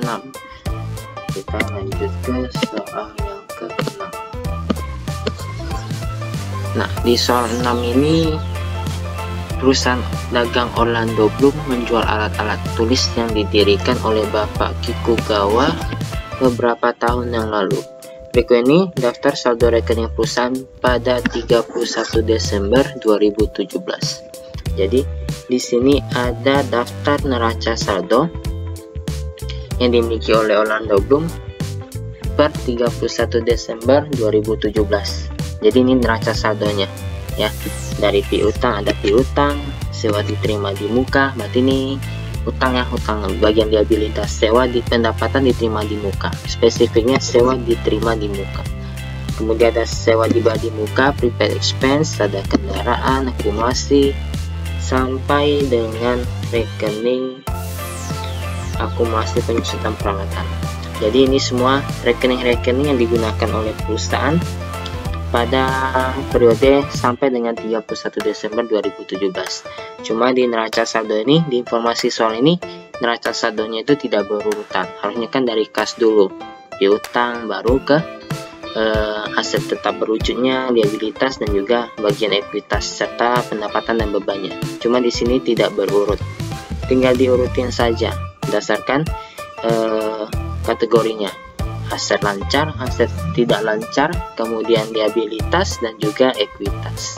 6 kita lanjut ke soal yang ke-6 nah di soal 6 ini perusahaan dagang Orlando Bloom menjual alat-alat tulis yang didirikan oleh Bapak Kikugawa beberapa tahun yang lalu. Berikut ini daftar saldo rekening perusahaan pada 31 Desember 2017. Jadi di sini ada daftar neraca saldo yang dimiliki oleh Orlando Bloom per 31 Desember 2017. Jadi ini neraca saldonya ya. Dari piutang ada piutang, sewa diterima di muka, berarti ini utang ya utang bagian liabilitas sewa di pendapatan diterima di muka spesifiknya sewa diterima di muka kemudian ada sewa di di muka prepaid expense ada kendaraan akumulasi sampai dengan rekening akumulasi penyusutan peralatan jadi ini semua rekening-rekening yang digunakan oleh perusahaan pada periode sampai dengan 31 Desember 2017. Cuma di neraca saldo ini, di informasi soal ini, neraca saldonya itu tidak berurutan. Harusnya kan dari kas dulu, piutang baru ke eh, aset tetap berwujudnya, liabilitas dan juga bagian ekuitas serta pendapatan dan bebannya. Cuma di sini tidak berurut. Tinggal diurutin saja berdasarkan eh, kategorinya aset lancar, aset tidak lancar, kemudian liabilitas dan juga ekuitas.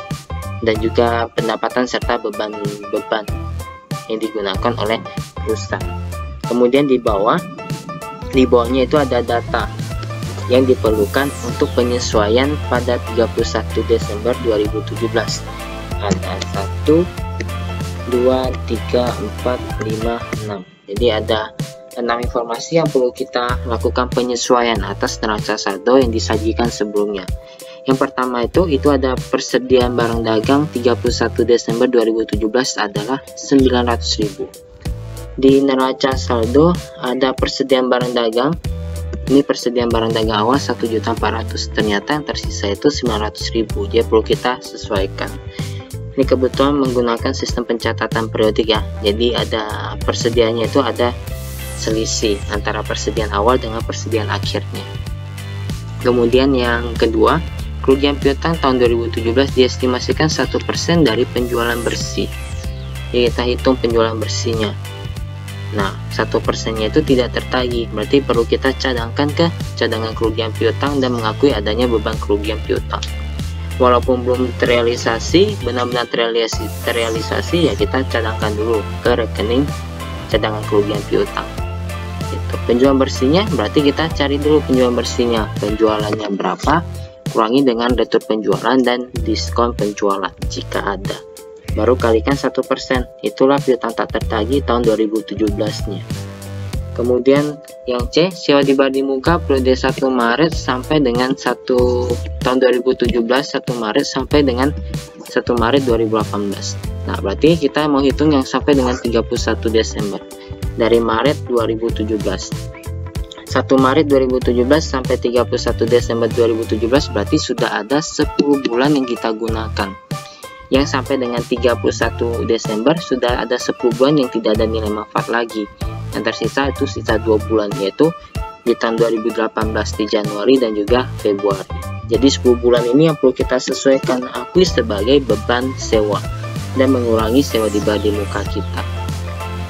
Dan juga pendapatan serta beban-beban yang digunakan oleh perusahaan. Kemudian di bawah, di bawahnya itu ada data yang diperlukan untuk penyesuaian pada 31 Desember 2017. Ada 1 2 3 4 5 6. Jadi ada enam informasi yang perlu kita lakukan penyesuaian atas neraca saldo yang disajikan sebelumnya. Yang pertama itu itu ada persediaan barang dagang 31 Desember 2017 adalah 900.000. Di neraca saldo ada persediaan barang dagang ini persediaan barang dagang awal 1.400 ternyata yang tersisa itu 900.000 dia perlu kita sesuaikan ini kebetulan menggunakan sistem pencatatan periodik ya jadi ada persediaannya itu ada selisih antara persediaan awal dengan persediaan akhirnya. Kemudian yang kedua, kerugian piutang tahun 2017 diestimasikan 1% dari penjualan bersih. Jadi kita hitung penjualan bersihnya. Nah, satu persennya itu tidak tertagih, berarti perlu kita cadangkan ke cadangan kerugian piutang dan mengakui adanya beban kerugian piutang. Walaupun belum terrealisasi, benar-benar terrealisasi, terrealisasi ya kita cadangkan dulu ke rekening cadangan kerugian piutang. Gitu. penjualan bersihnya berarti kita cari dulu penjualan bersihnya. Penjualannya berapa kurangi dengan detur penjualan dan diskon penjualan jika ada. Baru kalikan satu persen. Itulah piutang tak tertagih tahun 2017 nya kemudian yang C sewa di muka periode 1 Maret sampai dengan 1 tahun 2017 1 Maret sampai dengan 1 Maret 2018 nah berarti kita mau hitung yang sampai dengan 31 Desember dari Maret 2017 1 Maret 2017 sampai 31 Desember 2017 berarti sudah ada 10 bulan yang kita gunakan. Yang sampai dengan 31 Desember sudah ada 10 bulan yang tidak ada nilai manfaat lagi yang tersisa itu sisa 2 bulan yaitu di tahun 2018 di Januari dan juga Februari jadi 10 bulan ini yang perlu kita sesuaikan akui sebagai beban sewa dan mengurangi sewa di badi muka kita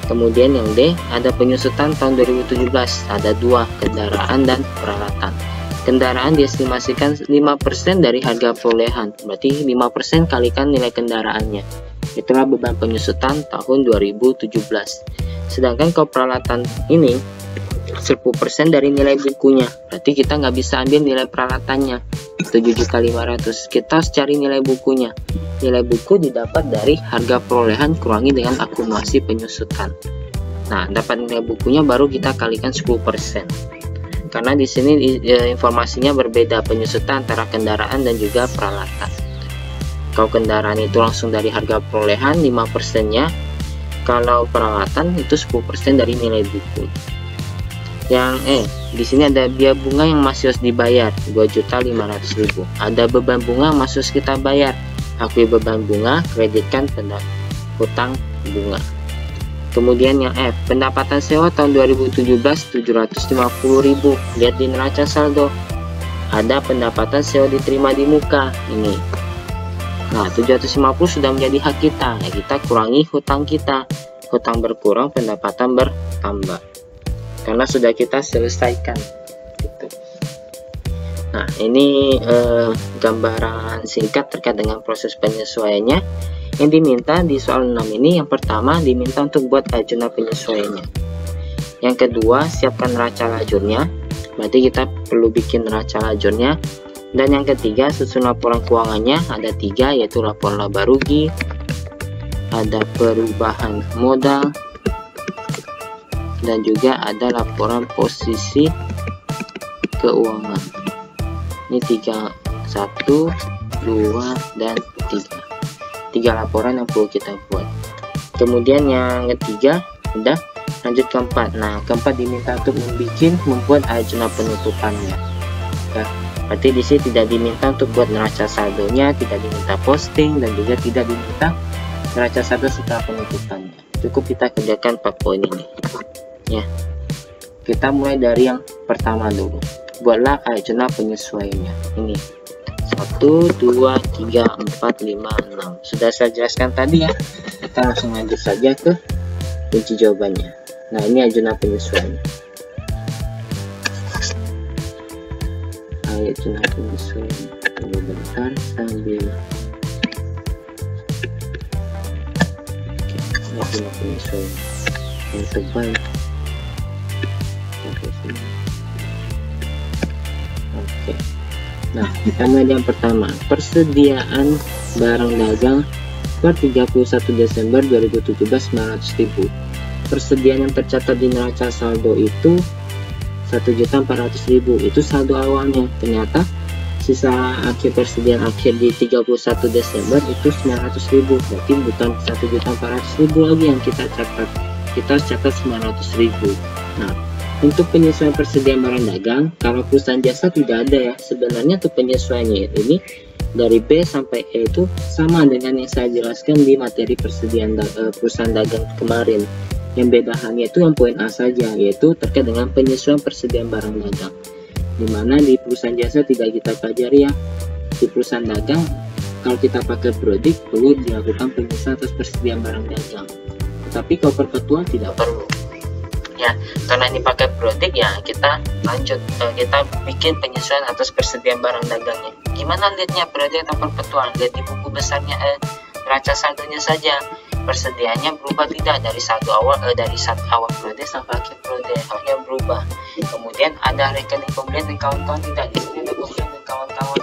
Kemudian yang D, ada penyusutan tahun 2017, ada dua, kendaraan dan peralatan. Kendaraan diestimasikan 5% dari harga perolehan, berarti 5% kalikan nilai kendaraannya. Itulah beban penyusutan tahun 2017. Sedangkan kalau peralatan ini 10% dari nilai bukunya. Berarti kita nggak bisa ambil nilai peralatannya. 7.500 kita harus cari nilai bukunya. Nilai buku didapat dari harga perolehan kurangi dengan akumulasi penyusutan. Nah dapat nilai bukunya baru kita kalikan 10% karena di sini e, informasinya berbeda. Penyusutan antara kendaraan dan juga peralatan kalau kendaraan itu langsung dari harga perolehan 5% nya kalau peralatan itu 10% dari nilai buku. Yang eh di sini ada biaya bunga yang masih harus dibayar 2.500.000 ada beban bunga masih harus kita bayar. Akui beban bunga kreditkan hutang bunga. Kemudian yang F pendapatan sewa tahun 2017 750.000 lihat di neraca saldo. Ada pendapatan sewa diterima di muka ini nah 750 sudah menjadi hak kita. Ya kita kurangi hutang kita. Hutang berkurang pendapatan bertambah. Karena sudah kita selesaikan. Gitu. nah ini eh, gambaran singkat terkait dengan proses penyesuaiannya. Yang diminta di soal 6 ini yang pertama diminta untuk buat ajunan penyesuaiannya. Yang kedua siapkan neraca lajurnya berarti kita perlu bikin neraca lajurnya dan yang ketiga susun laporan keuangannya ada tiga yaitu laporan laba rugi ada perubahan modal dan juga ada laporan posisi keuangan. Ini tiga satu dua dan tiga. Tiga laporan yang perlu kita buat. Kemudian yang ketiga udah lanjut keempat. Nah keempat diminta untuk membuat membuat ajunan penutupannya. Ya berarti di sini tidak diminta untuk buat neraca saldonya tidak diminta posting dan juga tidak diminta neraca saldo setelah penutupannya cukup kita kerjakan 4 poin ini. Ya. Kita mulai dari yang pertama dulu. Buatlah ajunan penyesuaiannya. Ini. 1 2 3 4 5 6 sudah saya jelaskan tadi ya. Kita langsung lanjut saja ke kunci jawabannya. Nah ini ajunan penyesuaian ajunan penyesuaian tunggu bentar sambil oke ini ajunan penyesuaian yang tebal oke oke. Nah, mulai yang pertama, persediaan barang dagang per 31 Desember 2017 900.000. Persediaan yang tercatat di neraca saldo itu 1.400.000. Itu saldo awalnya. Ternyata sisa akhir persediaan akhir di 31 Desember itu 900.000. Berarti bukan 1.400.000 lagi yang kita catat. Kita catat 900.000. Nah, untuk penyesuaian persediaan barang dagang, kalau perusahaan jasa tidak ada ya. Sebenarnya untuk penyesuaiannya ini dari B sampai E itu sama dengan yang saya jelaskan di materi persediaan da eh, perusahaan dagang kemarin. Yang beda hanya itu yang poin A saja, yaitu terkait dengan penyesuaian persediaan barang dagang. Di mana di perusahaan jasa tidak kita pelajari ya. Di perusahaan dagang, kalau kita pakai prodik perlu dilakukan penyesuaian atas persediaan barang dagang. Tetapi kalau perpetual tidak perlu ya karena ini pakai prodik ya kita lanjut uh, kita bikin penyesuaian atas persediaan barang dagangnya gimana lihatnya prodik atau perpetual lihat di buku besarnya eh, neraca saldonya saja persediaannya berubah tidak dari satu awal eh, dari satu awal prodik sampai akhir prodik hanya berubah. Kemudian ada rekening pembelian dan kawan-kawan tidak di sini ada pembelian dan kawan-kawan.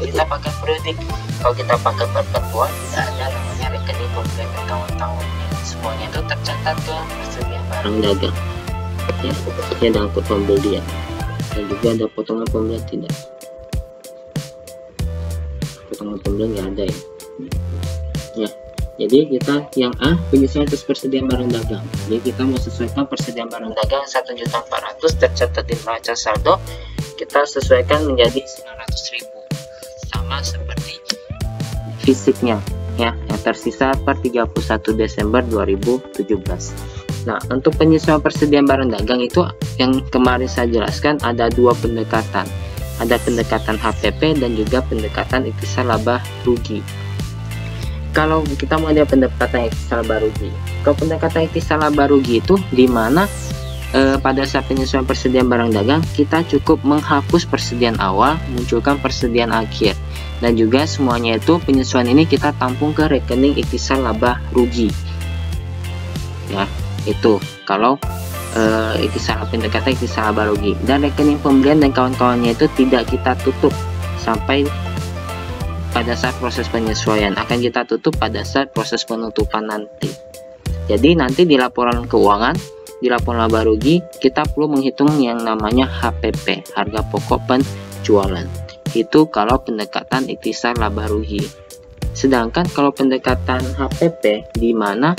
Kita pakai prodik kalau kita pakai perpetual tidak ada namanya rekening pembelian dan kawan-kawan. Semuanya itu tercatat tuh persediaan barang dagang. Ya ini ada angkut pembelian dan juga ada potongan pembelian tidak. Potongan pembelian nggak ada ya. Ya jadi kita yang A penyesuaian atas persediaan barang dagang. Jadi kita mau sesuaikan persediaan barang dagang 1.400 tercatat di neraca saldo kita sesuaikan menjadi 900.000 sama seperti fisiknya ya yang tersisa per 31 Desember 2017 nah untuk penyesuaian persediaan barang dagang itu yang kemarin saya jelaskan ada dua pendekatan. Ada pendekatan HPP dan juga pendekatan ikhtisar laba rugi kalau kita mau ada pendekatan ikhtisar laba rugi kalau pendekatan ikhtisar laba rugi itu di mana eh, pada saat penyesuaian persediaan barang dagang kita cukup menghapus persediaan awal munculkan persediaan akhir. Dan juga semuanya itu penyesuaian ini kita tampung ke rekening ikhtisar laba rugi ya itu. Kalau uh, ikhtisar pendekatan ikhtisar laba rugi dan rekening pembelian dan kawan-kawannya itu tidak kita tutup sampai pada saat proses penyesuaian. Akan kita tutup pada saat proses penutupan nanti. Jadi nanti di laporan keuangan di laporan laba rugi kita perlu menghitung yang namanya HPP harga pokok penjualan. Itu kalau pendekatan ikhtisar laba rugi. Sedangkan kalau pendekatan HPP di mana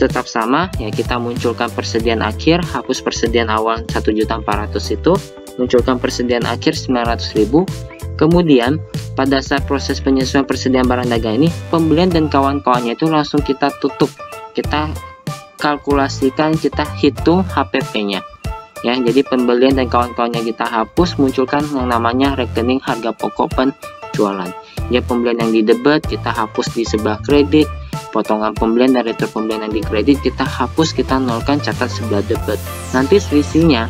tetap sama ya kita munculkan persediaan akhir hapus persediaan awal 1.400 itu munculkan persediaan akhir 900.000 kemudian pada saat proses penyesuaian persediaan barang dagang ini pembelian dan kawan-kawannya itu langsung kita tutup. Kita kalkulasikan kita hitung HPP-nya ya jadi pembelian dan kawan-kawannya kita hapus munculkan yang namanya rekening harga pokok penjualan. Ya pembelian yang di debit kita hapus di sebelah kredit. Potongan pembelian dan retur yang di kredit kita hapus kita nolkan catat sebelah debit. Nanti selisihnya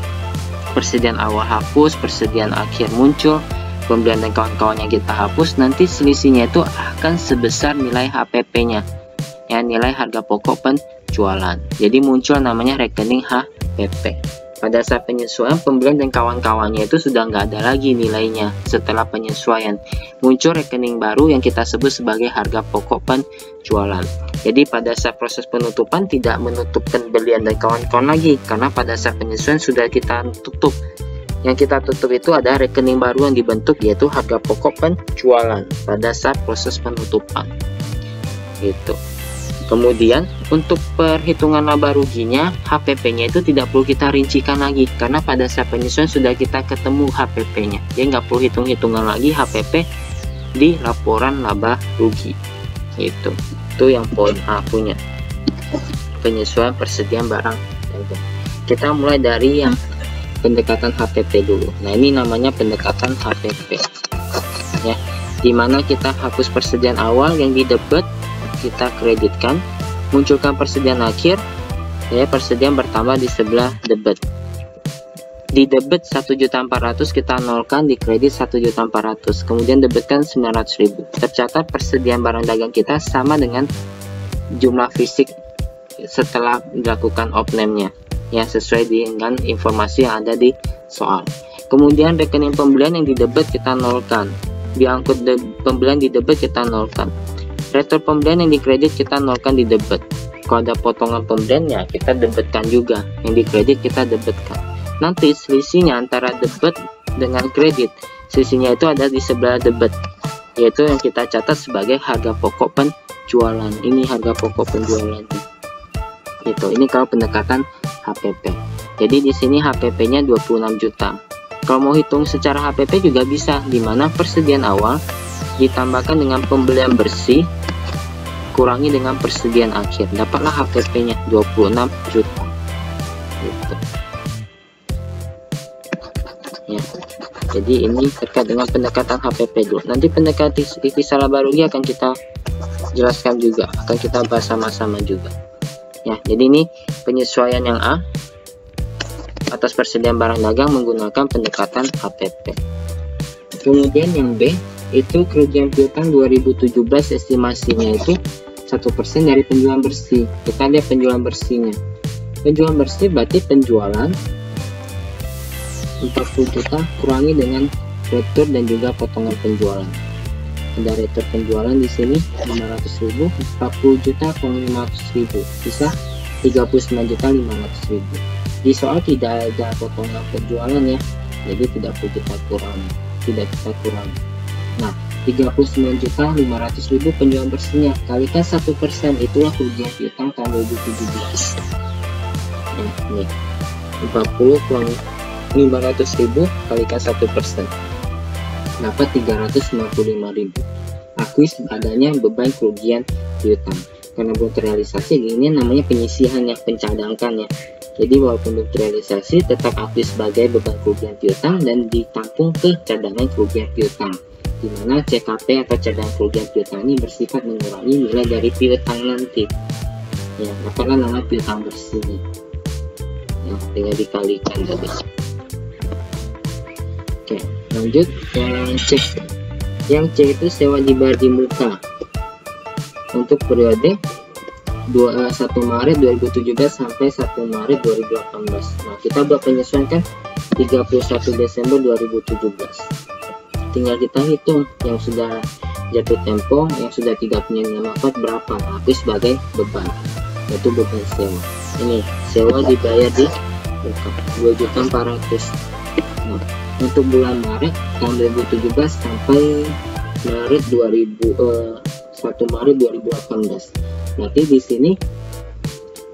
persediaan awal hapus persediaan akhir muncul pembelian dan kawan-kawannya kita hapus nanti selisihnya itu akan sebesar nilai HPP nya ya nilai harga pokok penjualan. Jadi muncul namanya rekening HPP pada saat penyesuaian, pembelian dan kawan-kawannya itu sudah nggak ada lagi nilainya setelah penyesuaian. Muncul rekening baru yang kita sebut sebagai harga pokok penjualan. Jadi pada saat proses penutupan tidak menutup pembelian dan kawan-kawan lagi karena pada saat penyesuaian sudah kita tutup. Yang kita tutup itu ada rekening baru yang dibentuk yaitu harga pokok penjualan pada saat proses penutupan. Gitu. Kemudian untuk perhitungan laba ruginya HPP-nya itu tidak perlu kita rincikan lagi karena pada saat penyesuaian sudah kita ketemu HPP-nya. Jadi nggak perlu hitung-hitungan lagi HPP di laporan laba rugi. Itu. Itu yang poin A punya. Penyesuaian persediaan barang Kita mulai dari yang pendekatan HPP dulu. Nah, ini namanya pendekatan HPP. Ya, di mana kita hapus persediaan awal yang di debit kita kreditkan munculkan persediaan akhir ya persediaan bertambah di sebelah debit. Di debit 1.400 kita nolkan di kredit 1.400 kemudian debitkan 900.000 tercatat persediaan barang dagang kita sama dengan jumlah fisik setelah dilakukan opname-nya ya sesuai dengan informasi yang ada di soal. Kemudian rekening pembelian yang di debit kita nolkan. Diangkut de pembelian di debit kita nolkan Retur pembelian yang dikredit kita nolkan di debit. Kalau ada potongan pembelian ya kita debitkan juga. Yang dikredit kita debitkan. Nanti selisihnya antara debit dengan kredit. Selisihnya itu ada di sebelah debit. Yaitu yang kita catat sebagai harga pokok penjualan. Ini harga pokok penjualan. Itu. Ini kalau pendekatan HPP. Jadi di sini HPP-nya 26 juta. Kalau mau hitung secara HPP juga bisa, di mana persediaan awal ditambahkan dengan pembelian bersih kurangi dengan persediaan akhir. Dapatlah HPP nya 26 juta. Gitu. ya. Jadi ini terkait dengan pendekatan HPP dulu. Nanti pendekatan kisah baru akan kita jelaskan juga akan kita bahas sama-sama juga. Ya jadi ini penyesuaian yang A atas persediaan barang dagang menggunakan pendekatan HPP kemudian yang B itu kerugian piutang 2017 estimasinya itu satu persen dari penjualan bersih. Kita lihat penjualan bersihnya. Penjualan bersih berarti penjualan 40 juta kurangi dengan retur dan juga potongan penjualan. Ada retur penjualan di sini 500.000 40 juta kurang 500.000 bisa 39 juta 500.000 di soal tidak ada potongan penjualan ya jadi tidak perlu kita kurangi tidak kita kurangi nah 39 juta 500 ribu penjualan bersihnya kalikan satu persen. Itulah kerugian piutang tahun 2017 nah, nih 40 kurang 500 ribu kalikan satu persen. Dapat 355 ribu. Akui adanya beban kerugian piutang. Karena belum terrealisasi ini namanya penyisihan yang pencadangkan ya. Jadi walaupun belum terrealisasi tetap akui sebagai beban kerugian piutang dan ditampung ke cadangan kerugian piutang di mana CKP atau cadangan kerugian piutang ini bersifat mengurangi nilai dari piutang nanti. Ya dapatlah nama piutang bersih ya tinggal dikalikan tadi oke lanjut yang C. Yang C itu sewa dibayar di muka. Untuk periode 1 Maret 2017 sampai 1 Maret 2018 nah kita buat penyesuaian kan 31 Desember 2017 tinggal kita hitung yang sudah jatuh tempo yang sudah tidak punya manfaat berapa tapi sebagai beban. Yaitu beban sewa. Ini sewa dibayar di buka 2 juta 400 nah, untuk bulan Maret tahun 2017 sampai Maret 2000 eh, 1 Maret 2018 berarti di sini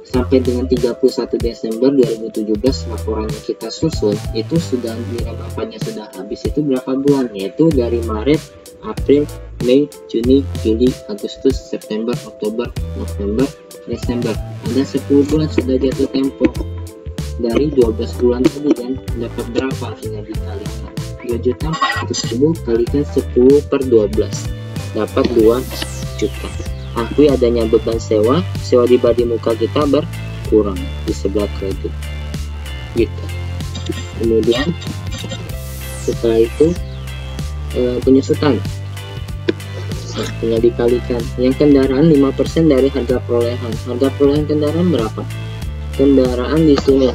sampai dengan 31 Desember 2017 laporan yang kita susun itu sudah nilai manfaatnya sudah habis itu berapa bulan? Yaitu dari Maret April Mei Juni Juli Agustus September Oktober November Desember. Ada 10 bulan sudah jatuh tempo. Dari 12 bulan tadi kan dapat berapa tinggal dikalikan? 2 juta 400 ribu kalikan 10 per 12 dapat 2 juta akui adanya beban sewa sewa di badi muka kita berkurang di sebelah kredit. Gitu. Kemudian setelah itu e, penyusutan nah, tinggal dikalikan. Yang kendaraan 5% dari harga perolehan. Harga perolehan kendaraan berapa? Kendaraan di sini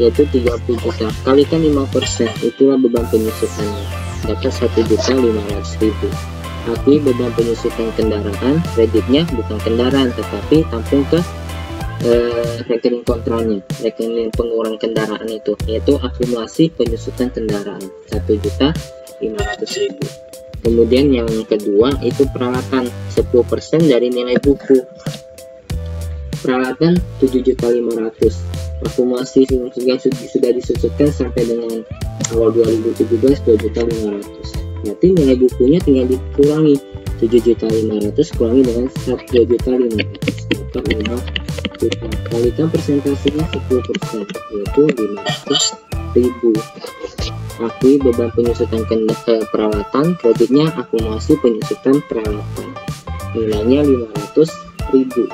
yaitu 30 juta. Kalikan 5% itulah beban penyusutannya. Dapat 1 juta 500 ribu tapi beban penyusutan kendaraan kreditnya bukan kendaraan tetapi tampung ke eh, rekening kontrolnya rekening pengurang kendaraan itu yaitu akumulasi penyusutan kendaraan 1 juta 500 ribu. Kemudian yang kedua itu peralatan 10% dari nilai buku. Peralatan 7.500 akumulasi yang sudah disusutkan sampai dengan awal 2017 2.500 berarti nilai bukunya tinggal dikurangi. 7.500 kurangi dengan 2.500 dapat 5 juta kalikan persentasenya 10% yaitu 500 ribu. Akui beban penyusutan eh, peralatan kreditnya akumulasi penyusutan peralatan nilainya 500 ribu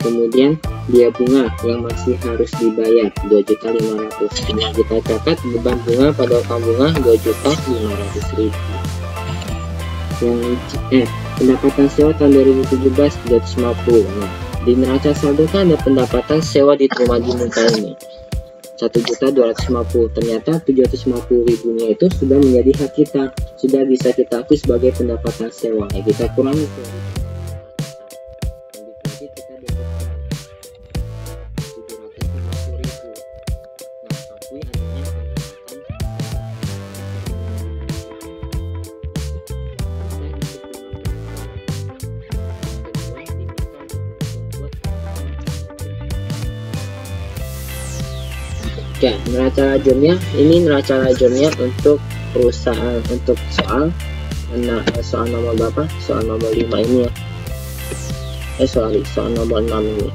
kemudian biaya bunga yang masih harus dibayar 2.500 yang kita catat beban bunga pada utang bunga 2.500 ribu. Yang eh pendapatan sewa tahun 2017 250 nah, di neraca saldo kan ada pendapatan sewa diterima di muka ini. 1.250 ternyata 750 ribunya itu sudah menjadi hak kita sudah bisa kita akui sebagai pendapatan sewa. Ya kita kurangi ya neraca lajurnya ini neraca lajurnya untuk perusahaan untuk soal nah soal nomor berapa? Soal nomor 5 ini ya. Eh sorry soal nomor 6 ini.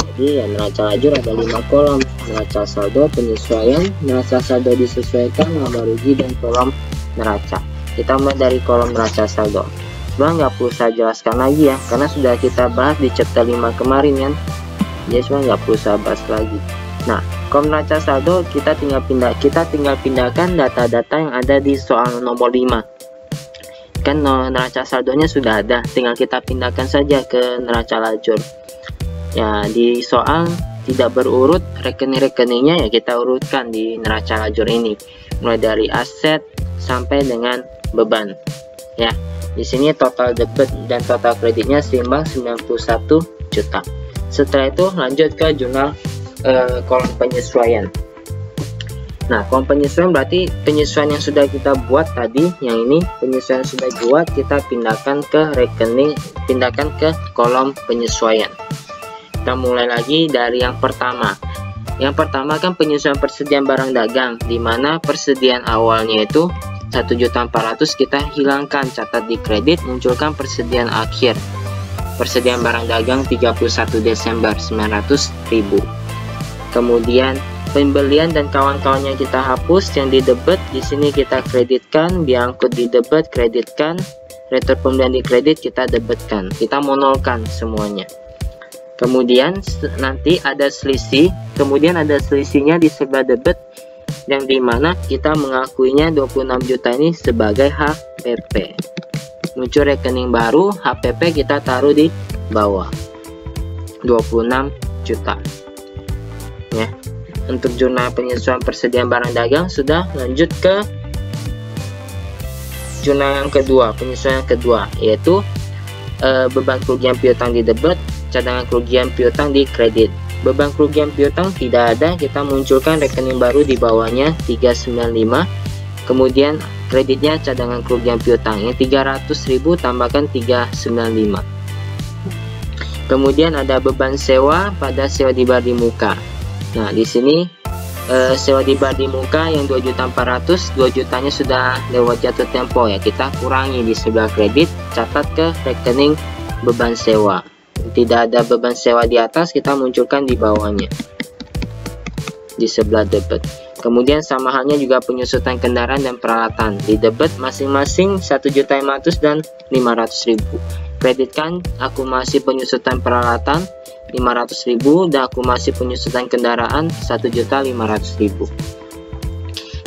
Jadi ya neraca lajur ada 5 kolom. Neraca saldo penyesuaian. Neraca saldo disesuaikan laba rugi dan kolom neraca. Kita mulai dari kolom neraca saldo. Sebenarnya nggak perlu saya jelaskan lagi ya karena sudah kita bahas di chapter 5 kemarin kan? Jadi sebenarnya nggak perlu saya bahas lagi. Nah Kom neraca saldo kita tinggal pindah kita tinggal pindahkan data-data yang ada di soal nomor 5 kan neraca saldonya sudah ada tinggal kita pindahkan saja ke neraca lajur. Ya di soal tidak berurut rekening-rekeningnya ya kita urutkan di neraca lajur ini. Mulai dari aset sampai dengan beban. Ya di sini total debit dan total kreditnya seimbang 91 juta. Setelah itu lanjut ke jurnal uh, kolom penyesuaian Nah, kolom penyesuaian berarti penyesuaian yang sudah kita buat tadi, yang ini penyesuaian sudah buat, kita pindahkan ke rekening, pindahkan ke kolom penyesuaian. Kita mulai lagi dari yang pertama. Yang pertama kan penyesuaian persediaan barang dagang, di mana persediaan awalnya itu 1.400 kita hilangkan, catat di kredit, munculkan persediaan akhir. Persediaan barang dagang 31 Desember 900.000 kemudian pembelian dan kawan-kawannya kita hapus yang di debit di sini kita kreditkan diangkut di debit kreditkan. Retur pembelian di kredit kita debitkan kita monolkan semuanya. Kemudian nanti ada selisih. Kemudian ada selisihnya di sebelah debit yang di mana kita mengakuinya 26 juta ini sebagai HPP muncul rekening baru HPP kita taruh di bawah 26 juta ya untuk jurnal penyesuaian persediaan barang dagang sudah lanjut ke jurnal yang kedua penyesuaian kedua yaitu e, beban kerugian piutang di debit cadangan kerugian piutang di kredit. Beban kerugian piutang tidak ada kita munculkan rekening baru di bawahnya 395 kemudian kreditnya cadangan kerugian piutang yang 300.000 tambahkan 395 kemudian ada beban sewa pada sewa di bar di muka Nah, di sini eh, sewa di muka yang 2.400, 2 jutanya sudah lewat jatuh tempo ya. Kita kurangi di sebelah kredit, catat ke rekening beban sewa. tidak ada beban sewa di atas kita munculkan di bawahnya di sebelah debit kemudian sama halnya juga penyusutan kendaraan dan peralatan di debit masing-masing 1.500 dan 500.000 kreditkan akumulasi penyusutan peralatan 500.000 dan akumulasi penyusutan kendaraan 1.500.000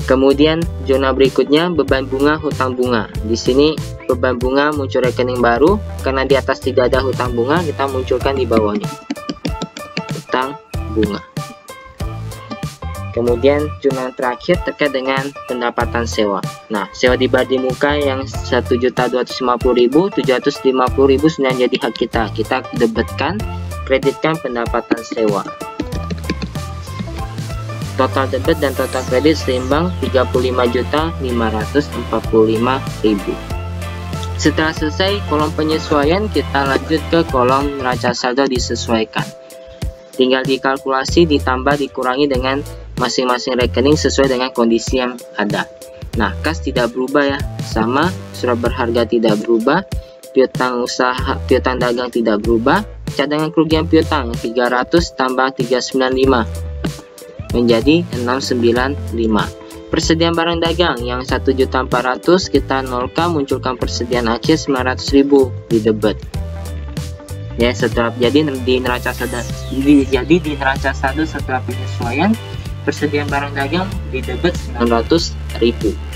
Kemudian zona berikutnya beban bunga hutang bunga. Di sini beban bunga muncul rekening baru karena di atas tidak ada hutang bunga kita munculkan di bawahnya. Hutang bunga. Kemudian jurnal terakhir terkait dengan pendapatan sewa. Nah, sewa di di muka yang 1.250.000, 750.000 sudah jadi hak kita. Kita debetkan, kreditkan pendapatan sewa. Total debit dan total kredit seimbang 35.545.000. Setelah selesai kolom penyesuaian, kita lanjut ke kolom neraca saldo disesuaikan. Tinggal dikalkulasi, ditambah, dikurangi dengan masing-masing rekening sesuai dengan kondisi yang ada. Nah, kas tidak berubah ya, sama surat berharga tidak berubah, piutang usaha, piutang dagang tidak berubah, cadangan kerugian piutang 300 tambah 395 menjadi 695. Persediaan barang dagang yang 1.400 kita nolkan munculkan persediaan akhir 900.000 di debit. Ya, setelah jadi di neraca saldo jadi di neraca saldo setelah penyesuaian persediaan barang dagang di debit 900.000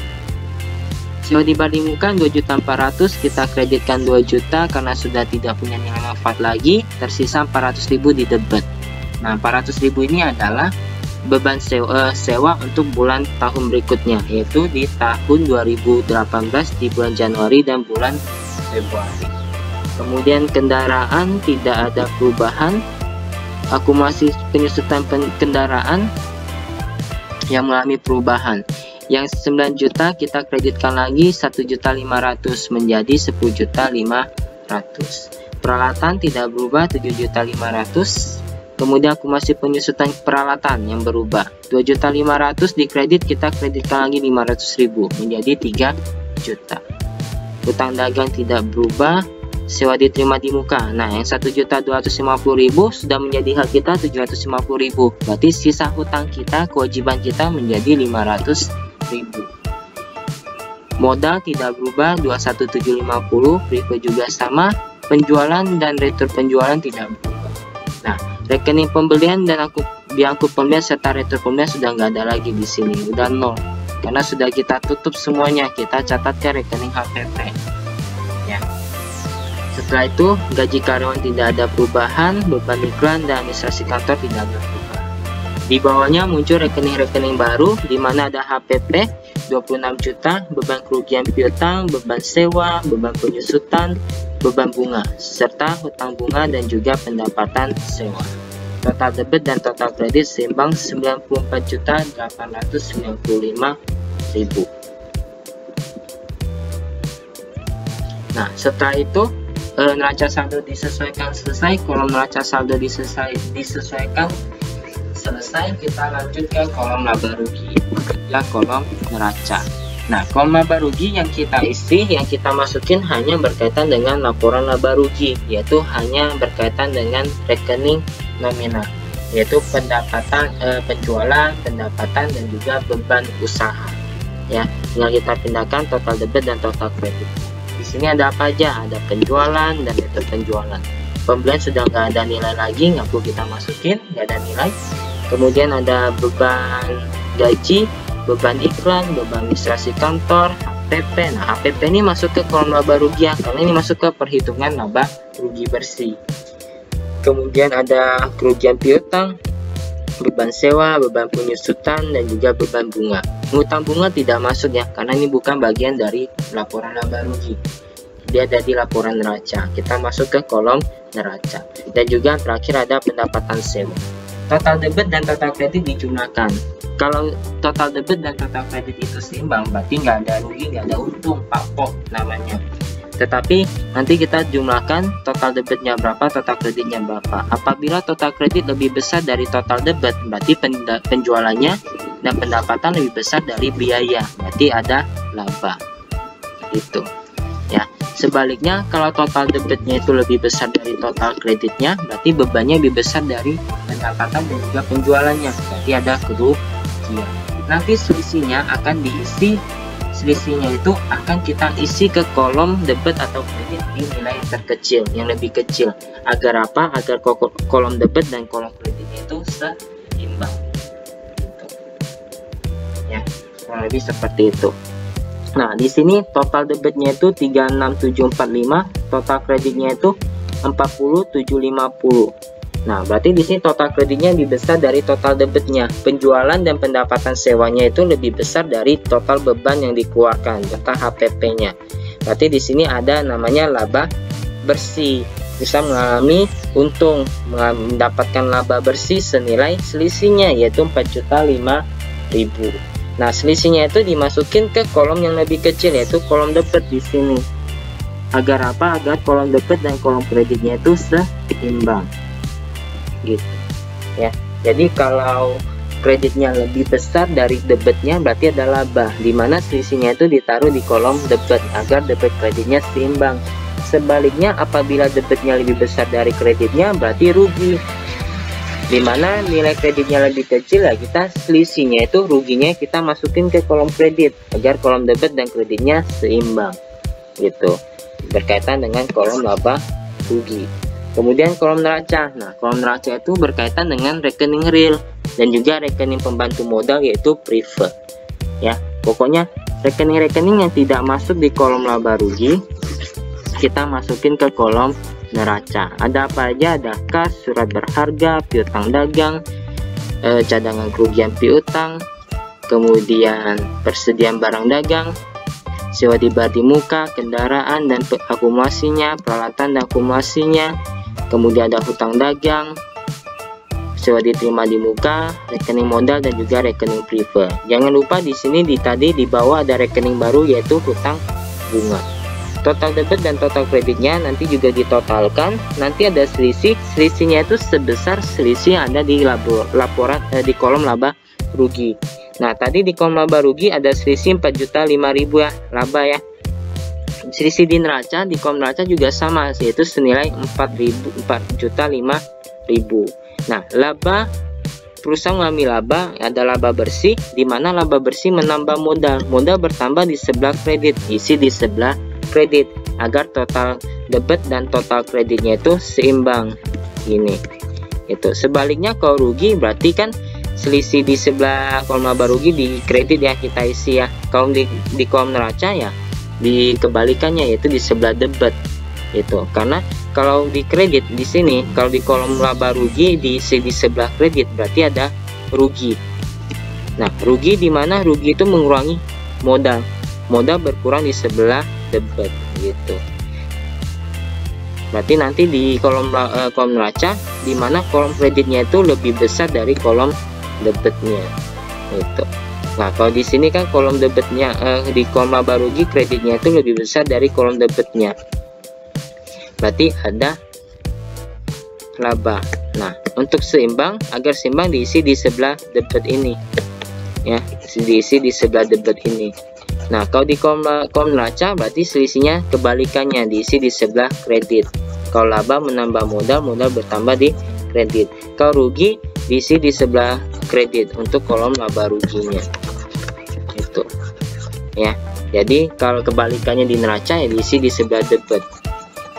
Sewa dibandingkan 2.400 kita kreditkan 2 juta karena sudah tidak punya nilai manfaat lagi tersisa 400.000 di debit. Nah 400.000 ini adalah beban sewa, sewa untuk bulan tahun berikutnya yaitu di tahun 2018 di bulan Januari dan bulan Februari. Kemudian kendaraan tidak ada perubahan. Akumulasi penyusutan kendaraan yang mengalami perubahan. Yang 9 juta kita kreditkan lagi 1 juta 500 menjadi 10 juta 500. Peralatan tidak berubah 7 juta 500. Kemudian akumulasi penyusutan peralatan yang berubah 2 juta 500 di kredit kita kreditkan lagi 500 ribu menjadi 3 juta. Utang dagang tidak berubah sewa diterima di muka. Nah, yang 1.250.000 sudah menjadi hak kita 750.000. Berarti sisa hutang kita, kewajiban kita menjadi 500.000. Modal tidak berubah 21750, berikut juga sama. Penjualan dan retur penjualan tidak berubah. Nah, rekening pembelian dan aku biangku pembelian serta retur pembelian sudah nggak ada lagi di sini, udah nol. Karena sudah kita tutup semuanya, kita catatkan rekening HPP. Ya. Setelah itu, gaji karyawan tidak ada perubahan, beban iklan dan administrasi kantor tidak ada perubahan. Di bawahnya muncul rekening-rekening baru di mana ada HPP 26 juta, beban kerugian piutang, beban sewa, beban penyusutan, beban bunga, serta hutang bunga dan juga pendapatan sewa. Total debit dan total kredit seimbang 94 juta 895 ribu. Nah, setelah itu uh, neraca saldo disesuaikan selesai kolom neraca saldo disesuai, disesuaikan selesai kita lanjut ke kolom laba rugi ya kolom neraca nah kolom laba rugi yang kita isi yang kita masukin hanya berkaitan dengan laporan laba rugi yaitu hanya berkaitan dengan rekening nominal yaitu pendapatan eh, penjualan pendapatan dan juga beban usaha ya tinggal kita pindahkan total debit dan total kredit di sini ada apa aja? Ada penjualan dan itu penjualan. Pembelian sudah nggak ada nilai lagi, nggak perlu kita masukin, nggak ada nilai. Kemudian ada beban gaji, beban iklan, beban administrasi kantor, HPP. Nah, HPP ini masuk ke kolom laba rugi ya, karena ini masuk ke perhitungan laba rugi bersih. Kemudian ada kerugian piutang, beban sewa, beban penyusutan, dan juga beban bunga. Ngutang bunga tidak masuk ya, karena ini bukan bagian dari laporan laba rugi. Dia ada di laporan neraca. Kita masuk ke kolom neraca. Dan juga terakhir ada pendapatan sewa. Total debit dan total kredit dijumlahkan. Kalau total debit dan total kredit itu seimbang, berarti nggak ada rugi, nggak ada untung, pakpok namanya tetapi nanti kita jumlahkan total debitnya berapa, total kreditnya berapa. Apabila total kredit lebih besar dari total debit, berarti penjualannya dan pendapatan lebih besar dari biaya, berarti ada laba. Itu. Ya. Sebaliknya, kalau total debitnya itu lebih besar dari total kreditnya, berarti bebannya lebih besar dari pendapatan dan juga penjualannya. Berarti ada kerugian. Nanti selisihnya akan diisi selisihnya itu akan kita isi ke kolom debit atau kredit di nilai terkecil yang lebih kecil agar apa agar kolom debit dan kolom kreditnya itu seimbang ya kurang lebih seperti itu Nah, di sini total debitnya itu 36745, total kreditnya itu 40750. Nah, berarti di sini total kreditnya lebih besar dari total debitnya. Penjualan dan pendapatan sewanya itu lebih besar dari total beban yang dikeluarkan, serta HPP-nya. Berarti di sini ada namanya laba bersih. Bisa mengalami untung mendapatkan laba bersih senilai selisihnya yaitu 4.500.000. Nah, selisihnya itu dimasukin ke kolom yang lebih kecil yaitu kolom debit di sini. Agar apa? Agar kolom debit dan kolom kreditnya itu seimbang. Gitu. Ya. Jadi kalau kreditnya lebih besar dari debitnya berarti ada laba di mana selisihnya itu ditaruh di kolom debit agar debit kreditnya seimbang. Sebaliknya apabila debitnya lebih besar dari kreditnya berarti rugi di mana nilai kreditnya lebih kecil ya kita selisihnya itu ruginya kita masukin ke kolom kredit. Agar kolom debit dan kreditnya seimbang gitu. Berkaitan dengan kolom laba rugi. Kemudian kolom neraca. Nah kolom neraca itu berkaitan dengan rekening real dan juga rekening pembantu modal yaitu preferred ya. Pokoknya rekening-rekening yang tidak masuk di kolom laba rugi kita masukin ke kolom neraca. Ada apa aja? Ada kas, surat berharga, piutang dagang, eh, cadangan kerugian piutang, kemudian persediaan barang dagang, sewa di di muka, kendaraan dan akumulasinya, peralatan dan akumulasinya, kemudian ada hutang dagang, sewa diterima di muka, rekening modal dan juga rekening privat. Jangan lupa di sini di tadi di bawah ada rekening baru yaitu hutang bunga total debit dan total kreditnya nanti juga ditotalkan. Nanti ada selisih selisihnya itu sebesar selisih yang ada di laporan eh, di kolom laba rugi. Nah tadi di kolom laba rugi ada selisih 4.5000 ya laba ya. Selisih di neraca di kolom neraca juga sama yaitu senilai 4.000 4.5000 nah laba perusahaan mengalami laba ada laba bersih di mana laba bersih menambah modal. Modal bertambah di sebelah kredit isi di sebelah kredit agar total debit dan total kreditnya itu seimbang. Ini itu. Sebaliknya kalau rugi berarti kan selisih di sebelah kolom laba rugi di kredit ya kita isi ya. Kalau di, di kolom neraca ya di kebalikannya yaitu di sebelah debit itu. Karena kalau di kredit di sini kalau di kolom laba rugi diisi di sebelah kredit berarti ada rugi. Nah rugi di mana? Rugi itu mengurangi modal. Modal berkurang di sebelah debit gitu. Berarti nanti di kolom uh, kolom neraca di mana kolom kreditnya itu lebih besar dari kolom debitnya itu nah kalau di sini kan kolom debitnya uh, di kolom laba rugi kreditnya itu lebih besar dari kolom debitnya berarti ada laba. Nah untuk seimbang agar seimbang diisi di sebelah debit ini ya diisi di sebelah debit ini Nah, kalau di kolom, kolom neraca berarti selisihnya kebalikannya diisi di sebelah kredit. Kalau laba menambah modal, modal bertambah di kredit. Kalau rugi diisi di sebelah kredit untuk kolom laba ruginya. Itu. Ya. Jadi kalau kebalikannya di neraca ya diisi di sebelah debit.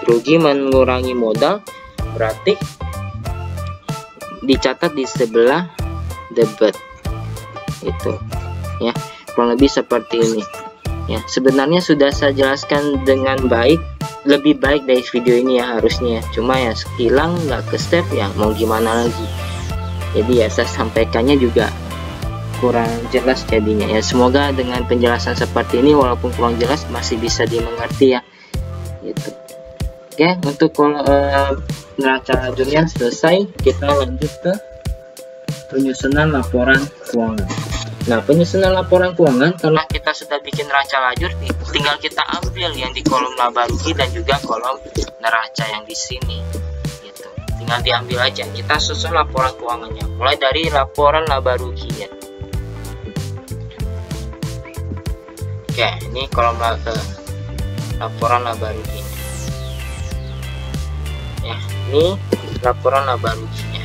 Rugi mengurangi modal berarti dicatat di sebelah debit. Itu. Ya kurang lebih seperti ini. Ya sebenarnya sudah saya jelaskan dengan baik lebih baik dari video ini ya harusnya. Cuma ya hilang nggak ke step ya mau gimana lagi? Jadi ya saya sampaikannya juga kurang jelas jadinya. Ya semoga dengan penjelasan seperti ini walaupun kurang jelas masih bisa dimengerti ya. Gitu. Oke untuk uh, neraca jurnal selesai kita lanjut ke penyusunan laporan keuangan Nah, penyusunan laporan keuangan karena kita sudah bikin neraca lajur, tinggal kita ambil yang di kolom laba rugi dan juga kolom neraca yang di sini. Gitu. Tinggal diambil aja. Kita susun laporan keuangannya, mulai dari laporan laba ruginya. Oke, ini kolom laba laporan laba ruginya ya ini laporan laba ruginya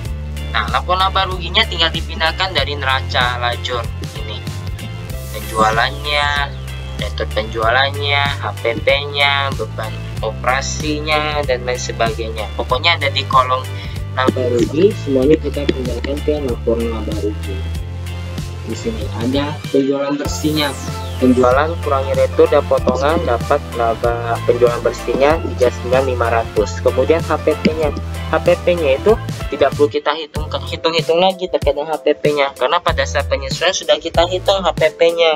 nah laporan laba ruginya tinggal dipindahkan dari neraca lajur penjualannya metode penjualannya HPP nya beban operasinya dan lain sebagainya. Pokoknya ada di kolom laba rugi semuanya kita pindahkan ke laporan laba rugi di sini ada penjualan bersihnya penjualan kurangi retur dan potongan dapat laba penjualan bersihnya 39500 kemudian HPP nya HPP nya itu tidak perlu kita hitung hitung-hitung lagi terkait dengan HPP nya karena pada saat penyesuaian sudah kita hitung HPP nya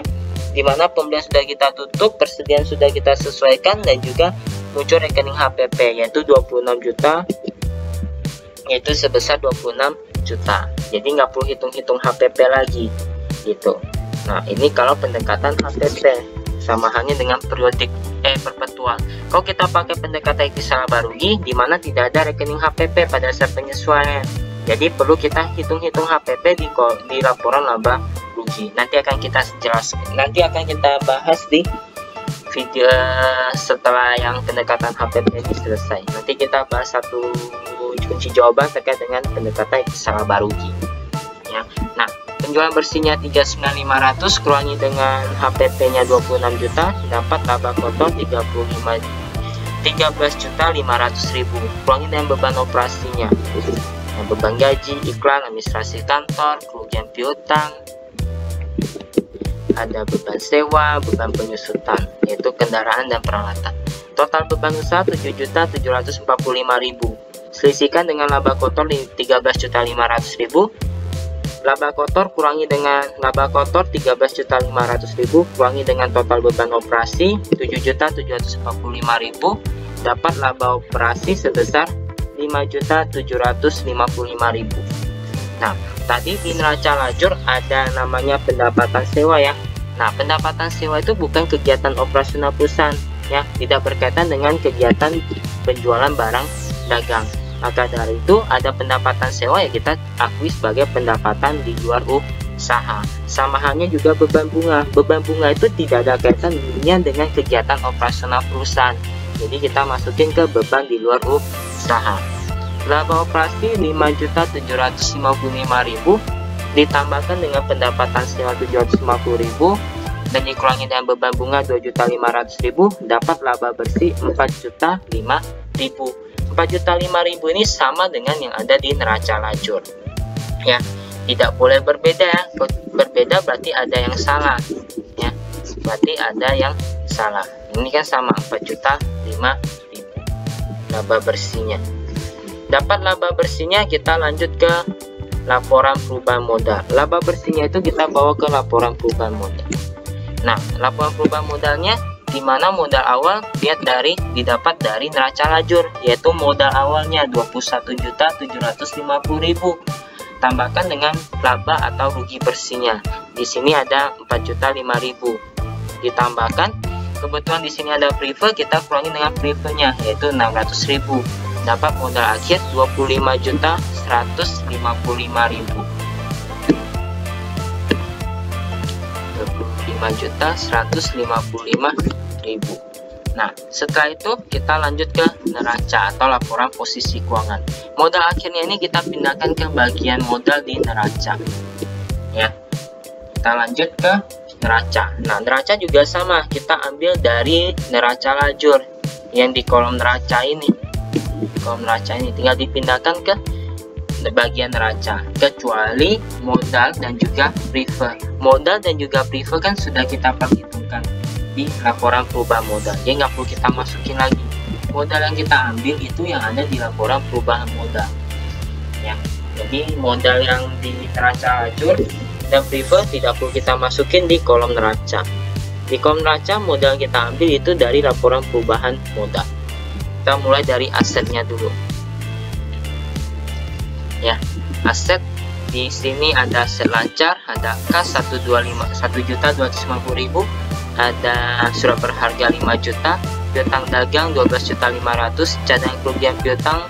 di mana pembelian sudah kita tutup persediaan sudah kita sesuaikan dan juga muncul rekening HPP yaitu 26 juta yaitu sebesar 26 juta. Jadi nggak perlu hitung-hitung HPP lagi gitu nah ini kalau pendekatan HPP sama halnya dengan periodik eh perpetual. Kalau kita pakai pendekatan ikhtisar barugi di mana tidak ada rekening HPP pada saat penyesuaian. Jadi perlu kita hitung-hitung HPP di di laporan laba rugi nanti akan kita jelaskan nanti akan kita bahas di video setelah yang pendekatan HPP ini selesai. Nanti kita bahas satu kunci jawaban terkait dengan pendekatan ikhtisar barugi ya. Nah penjualan bersihnya 39500 kurangi dengan HPP nya 26 juta dapat laba kotor 35 13 juta 500 ribu. Kurangi dengan beban operasinya. Yang beban gaji, iklan, administrasi kantor, kerugian piutang. Ada beban sewa, beban penyusutan yaitu kendaraan dan peralatan. Total beban usaha 7 juta 745 ribu. Selisihkan dengan laba kotor 13 juta 500 ribu laba kotor kurangi dengan laba kotor 13.500.000 kurangi dengan total beban operasi 7.745.000 dapat laba operasi sebesar 5.755.000 nah tadi di neraca lajur ada namanya pendapatan sewa ya. Nah pendapatan sewa itu bukan kegiatan operasional perusahaan ya tidak berkaitan dengan kegiatan penjualan barang dagang maka dari itu ada pendapatan sewa ya kita akui sebagai pendapatan di luar usaha. Sama halnya juga beban bunga. Beban bunga itu tidak ada kaitannya dengan kegiatan operasional perusahaan. Jadi kita masukin ke beban di luar usaha. Laba operasi 5.755.000 ditambahkan dengan pendapatan sewa 750.000 dan dikurangi dengan beban bunga 2.500.000 dapat laba bersih 4.005.000 4.5000 ini sama dengan yang ada di neraca lajur. Ya tidak boleh berbeda. Ya berbeda berarti ada yang salah. Ya berarti ada yang salah. Ini kan sama 4 juta 5 ribu. Laba bersihnya. Dapat laba bersihnya kita lanjut ke laporan perubahan modal. Laba bersihnya itu kita bawa ke laporan perubahan modal. Nah laporan perubahan modalnya di mana modal awal lihat dari didapat dari neraca lajur yaitu modal awalnya 21.750.000 tambahkan dengan laba atau rugi bersihnya. Di sini ada 4.500.000 ditambahkan kebetulan di sini ada prefer kita kurangi dengan prefernya yaitu 600.000 dapat modal akhir 25.155.000 juta 155 Nah, setelah itu kita lanjut ke neraca atau laporan posisi keuangan. Modal akhirnya ini kita pindahkan ke bagian modal di neraca. Ya. Kita lanjut ke neraca. Nah, neraca juga sama, kita ambil dari neraca lajur yang di kolom neraca ini. Kolom neraca ini tinggal dipindahkan ke bagian neraca kecuali modal dan juga prefer. Modal dan juga prefer kan sudah kita perhitungkan di laporan perubahan modal. Jadi nggak perlu kita masukin lagi. Modal yang kita ambil itu yang ada di laporan perubahan modal. Ya jadi modal yang di neraca lajur dan prefer tidak perlu kita masukin di kolom neraca di kolom neraca modal kita ambil itu dari laporan perubahan modal. Kita mulai dari asetnya dulu ya aset di sini ada aset lancar ada kas 125 1.250.000 ada surat berharga 5 juta piutang dagang 12 juta 500 cadangan kerugian piutang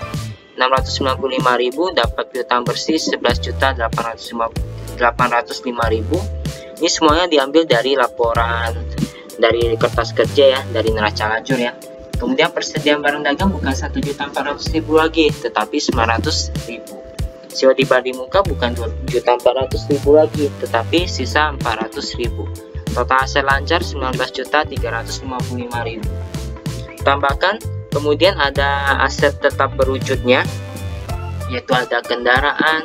695.000 dapat piutang bersih 11 juta 805 ribu. Ini semuanya diambil dari laporan dari kertas kerja ya dari neraca lajur ya. Kemudian persediaan barang dagang bukan 1.400.000 lagi tetapi 900.000 COD di muka bukan 2.400.000 lagi tetapi sisa 400.000 total aset lancar 19.355.000 tambahkan kemudian ada aset tetap berwujudnya yaitu ada kendaraan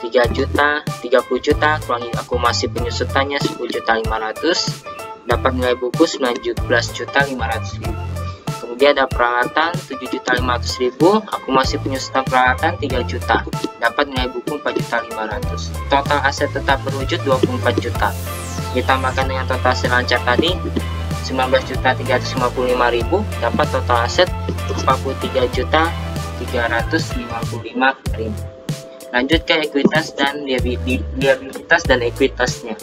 3 juta 30 juta kurangi akumulasi penyusutannya 10 juta 500 dapat nilai buku 19 juta 500 ribu kemudian ada peralatan 7 juta 500 ribu akumulasi penyusutan peralatan 3 juta. Dapat nilai buku 4 juta 500 total aset tetap berwujud 24 juta. Ditambahkan dengan total aset lancar tadi 19 juta 355 ribu. Dapat total aset 43 juta 355 ribu. Lanjut ke ekuitas dan liabilitas dan ekuitasnya.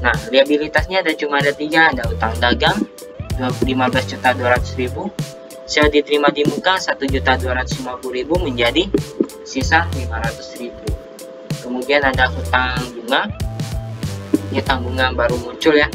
Nah liabilitasnya ada cuma ada tiga ada utang dagang 15 juta 200 ribu. Sel diterima di muka 1 juta 250 ribu menjadi sisa 500 ribu. Kemudian ada hutang bunga. Ini tanggungan baru muncul ya.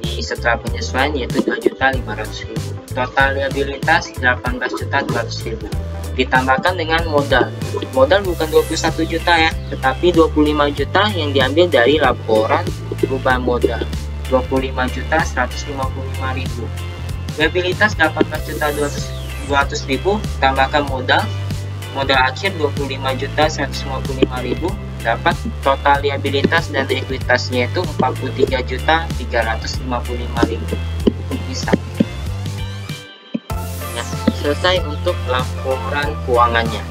Di setelah penyesuaian yaitu 2 juta 500 ribu. Total liabilitas 18 juta 200 ribu. Ditambahkan dengan modal. Modal bukan 21 juta ya tetapi 25 juta yang diambil dari laporan perubahan modal 25 juta 155 ribu. Liabilitas 18 juta 200, 200 ribu tambahkan modal. Modal akhir 25 juta 155 ribu dapat total liabilitas dan ekuitasnya itu 43 juta 355 ribu. Bisa. Selesai untuk laporan keuangannya.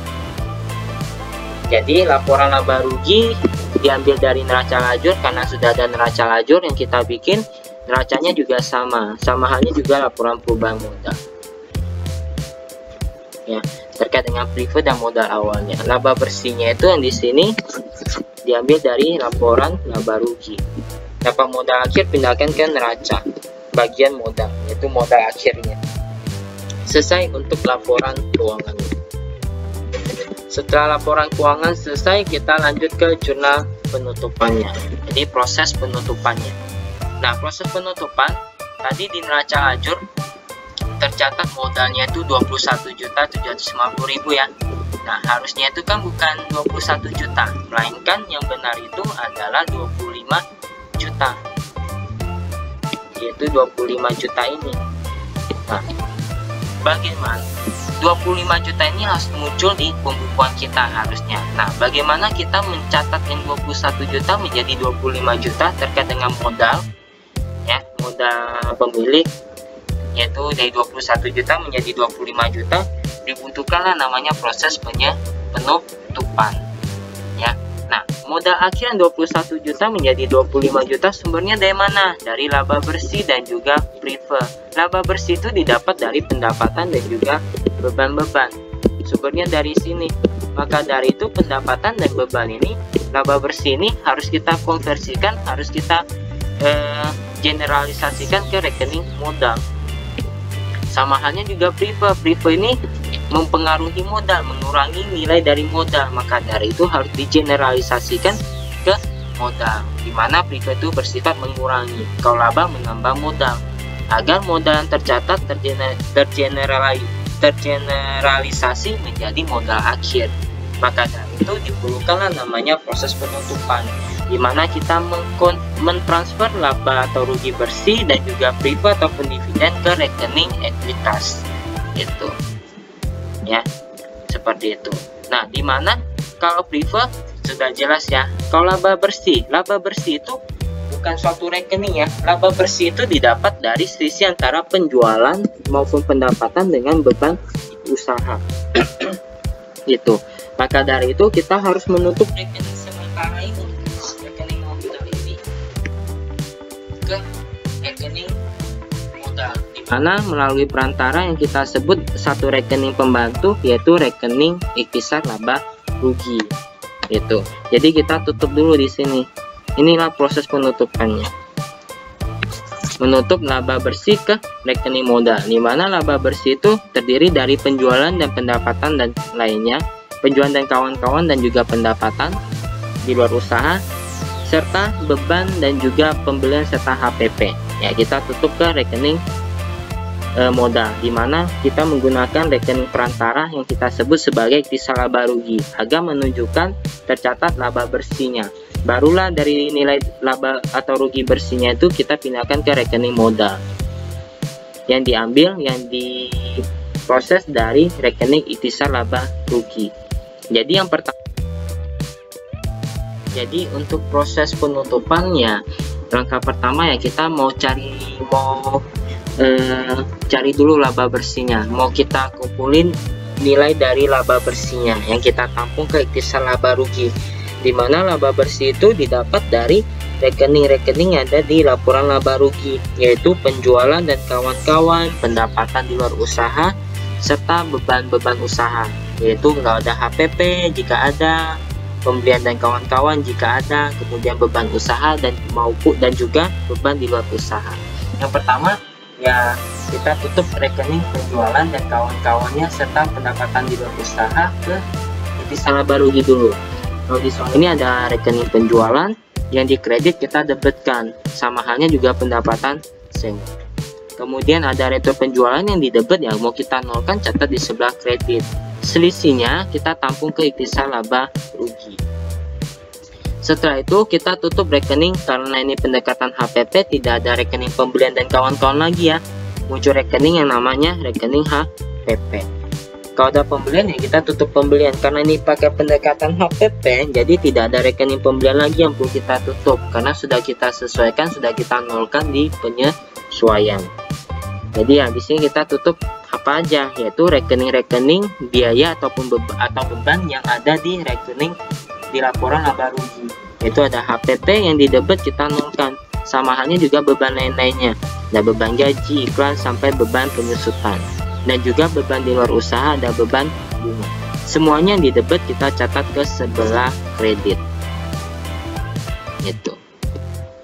Jadi laporan laba rugi diambil dari neraca lajur karena sudah ada neraca lajur yang kita bikin neracanya juga sama. Sama halnya juga laporan perubahan modal. Ya terkait dengan privat dan modal awalnya. Laba bersihnya itu yang di sini diambil dari laporan laba rugi. Dapat modal akhir pindahkan ke neraca bagian modal yaitu modal akhirnya. Selesai untuk laporan keuangan. Setelah laporan keuangan selesai, kita lanjut ke jurnal penutupannya. Jadi proses penutupannya. Nah, proses penutupan tadi di neraca lajur tercatat modalnya itu 21.750.000 ya. Nah, harusnya itu kan bukan 21 juta, melainkan yang benar itu adalah 25 juta. Yaitu 25 juta ini. Nah, bagaimana? 25 juta ini harus muncul di pembukuan kita harusnya. Nah bagaimana kita mencatat yang 21 juta menjadi 25 juta terkait dengan modal ya modal pemilik yaitu dari 21 juta menjadi 25 juta? Dibutuhkanlah namanya proses penutupan. ya Nah, modal akhir 21 juta menjadi 25 juta sumbernya dari mana? Dari laba bersih dan juga prive. Laba bersih itu didapat dari pendapatan dan juga beban-beban. Sumbernya dari sini. Maka dari itu pendapatan dan beban ini, laba bersih ini harus kita konversikan, harus kita eh, generalisasikan ke rekening modal. Sama halnya juga prive. Prive ini mempengaruhi modal, mengurangi nilai dari modal. Maka dari itu harus digeneralisasikan ke modal, di mana priva itu bersifat mengurangi, kalau laba menambah modal. Agar modal yang tercatat tergeneralisasi menjadi modal akhir. Maka dari itu diperlukanlah namanya proses penutupan, di mana kita mentransfer laba atau rugi bersih dan juga priva ataupun dividen ke rekening ekuitas. Itu ya seperti itu. Nah di mana kalau privat sudah jelas ya. Kalau laba bersih laba bersih itu bukan suatu rekening ya. Laba bersih itu didapat dari selisih antara penjualan maupun pendapatan dengan beban usaha. Itu maka dari itu kita harus menutup rekening sementara ini ke rekening modal karena melalui perantara yang kita sebut satu rekening pembantu yaitu rekening iktisar laba rugi. Itu. Jadi kita tutup dulu di sini. Inilah proses penutupannya. Menutup laba bersih ke rekening modal di mana laba bersih itu terdiri dari penjualan dan pendapatan dan lainnya penjualan dan kawan-kawan dan juga pendapatan di luar usaha serta beban dan juga pembelian serta HPP ya kita tutup ke rekening e, modal di mana kita menggunakan rekening perantara yang kita sebut sebagai iktisar laba rugi agar menunjukkan tercatat laba bersihnya. Barulah dari nilai laba atau rugi bersihnya itu kita pindahkan ke rekening modal. Yang diambil yang diproses dari rekening iktisar laba rugi. Jadi yang pertama jadi untuk proses penutupannya langkah pertama ya kita mau cari mau eh, cari dulu laba bersihnya. Mau kita kumpulin nilai dari laba bersihnya yang kita tampung ke ikhtisar laba rugi di mana laba bersih itu didapat dari rekening-rekening yang ada di laporan laba rugi yaitu penjualan dan kawan-kawan pendapatan di luar usaha serta beban-beban usaha yaitu nggak ada HPP jika ada pembelian dan kawan-kawan jika ada, kemudian beban usaha dan maupun dan juga beban di luar usaha. Yang pertama ya kita tutup rekening penjualan dan kawan-kawannya serta pendapatan di luar usaha ke salah baru dulu. Kalau di soal ini ada rekening penjualan yang dikredit kita debetkan, sama halnya juga pendapatan sewa. Kemudian ada retro penjualan yang didebet yang mau kita nolkan catat di sebelah kredit. Selisihnya kita tampung ke laba rugi. Setelah itu kita tutup rekening karena ini pendekatan HPP tidak ada rekening pembelian dan kawan-kawan lagi ya. Muncul rekening yang namanya rekening HPP. Kalau ada pembelian ya kita tutup pembelian karena ini pakai pendekatan HPP jadi tidak ada rekening pembelian lagi yang perlu kita tutup karena sudah kita sesuaikan sudah kita nolkan di penyesuaian. Jadi di sini kita tutup apa aja yaitu rekening-rekening biaya ataupun beba atau beban yang ada di rekening di laporan laba rugi. Yaitu ada HPP yang didebet kita nolkan. Sama halnya juga beban lain-lainnya. Ada beban gaji iklan sampai beban penyusutan. Dan juga beban di luar usaha ada beban bunga. Semuanya yang didebet kita catat ke sebelah kredit. Gitu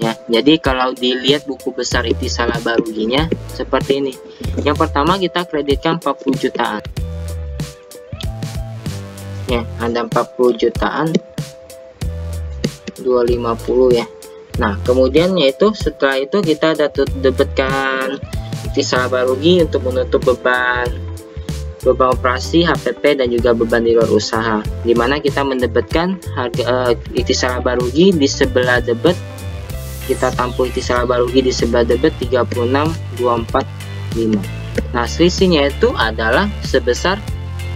ya. Jadi kalau dilihat buku besar itu salah baruginya seperti ini. Yang pertama kita kreditkan 40 jutaan. Ya ada 40 jutaan. 250 ya. Nah kemudian yaitu setelah itu kita debetkan salah barugi untuk menutup beban beban operasi HPP dan juga beban di luar usaha. Di mana kita mendebetkan harga uh, eh, barugi di sebelah debet kita tampung salah barugi di sebelah debit 36245 nah selisihnya itu adalah sebesar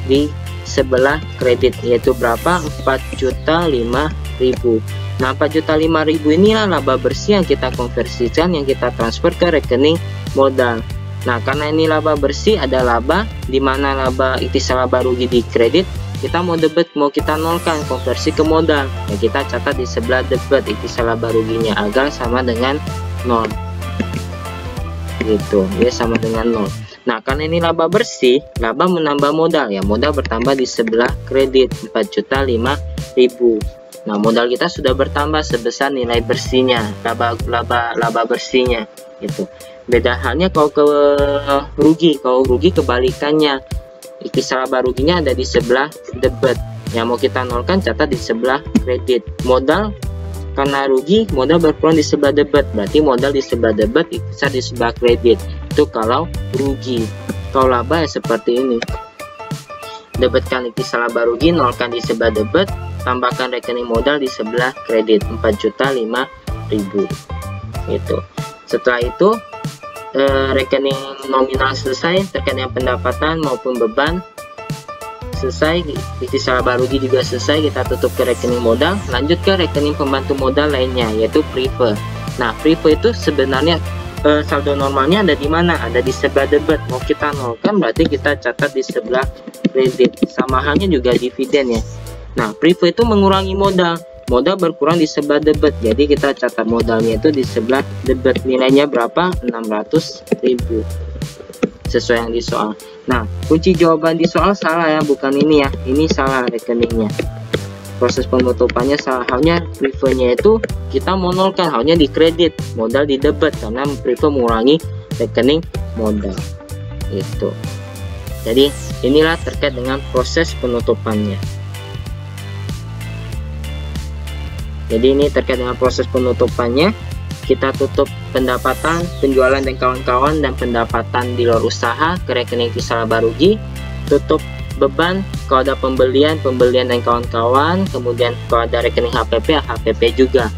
di sebelah kredit yaitu berapa? 4 juta 5 ribu. Nah 4 juta 5 ribu inilah laba bersih yang kita konversikan yang kita transfer ke rekening modal. Nah karena ini laba bersih ada laba di mana laba ikhtisar laba rugi di kredit kita mau debit mau kita nolkan konversi ke modal. Ya kita catat di sebelah debit itu salah baruginya. Agar sama dengan nol. Gitu ya sama dengan nol. Nah karena ini laba bersih laba menambah modal. Ya modal bertambah di sebelah kredit 4 juta 5 ribu. Nah modal kita sudah bertambah sebesar nilai bersihnya laba laba laba bersihnya. Gitu. Beda halnya kalau ke rugi kalau rugi kebalikannya Ikisar laba ruginya ada di sebelah debit. Yang mau kita nolkan catat di sebelah kredit. Modal karena rugi modal berkurang di sebelah debit. Berarti modal di sebelah debit ikisar di sebelah kredit. Itu kalau rugi. Kalau laba ya seperti ini. Debitkan ikisar laba rugi nolkan di sebelah debit. Tambahkan rekening modal di sebelah kredit 4 juta 5 ribu. Itu. Setelah itu eh, rekening nominal selesai dengan pendapatan maupun beban selesai salah baru juga selesai kita tutup ke rekening modal lanjut ke rekening pembantu modal lainnya yaitu Prive nah Prive itu sebenarnya eh, saldo normalnya ada di mana? Ada di sebelah debit. Mau kita nolkan berarti kita catat di sebelah kredit. Sama halnya juga dividen ya. Nah Prive itu mengurangi modal modal berkurang di sebelah debit. Jadi kita catat modalnya itu di sebelah debit. Nilainya berapa? 600.000 sesuai yang di soal nah kunci jawaban di soal salah ya bukan ini ya. Ini salah rekeningnya. Proses penutupannya salah. Halnya prefernya itu kita monolkan halnya di kredit modal di debit. Karena prefer mengurangi rekening modal. Itu jadi inilah terkait dengan proses penutupannya jadi ini terkait dengan proses penutupannya kita tutup pendapatan, penjualan dan kawan-kawan dan pendapatan di luar usaha ke rekening laba rugi, tutup beban kalau ada pembelian, pembelian dan kawan-kawan, kemudian kalau ada rekening HPP, HPP juga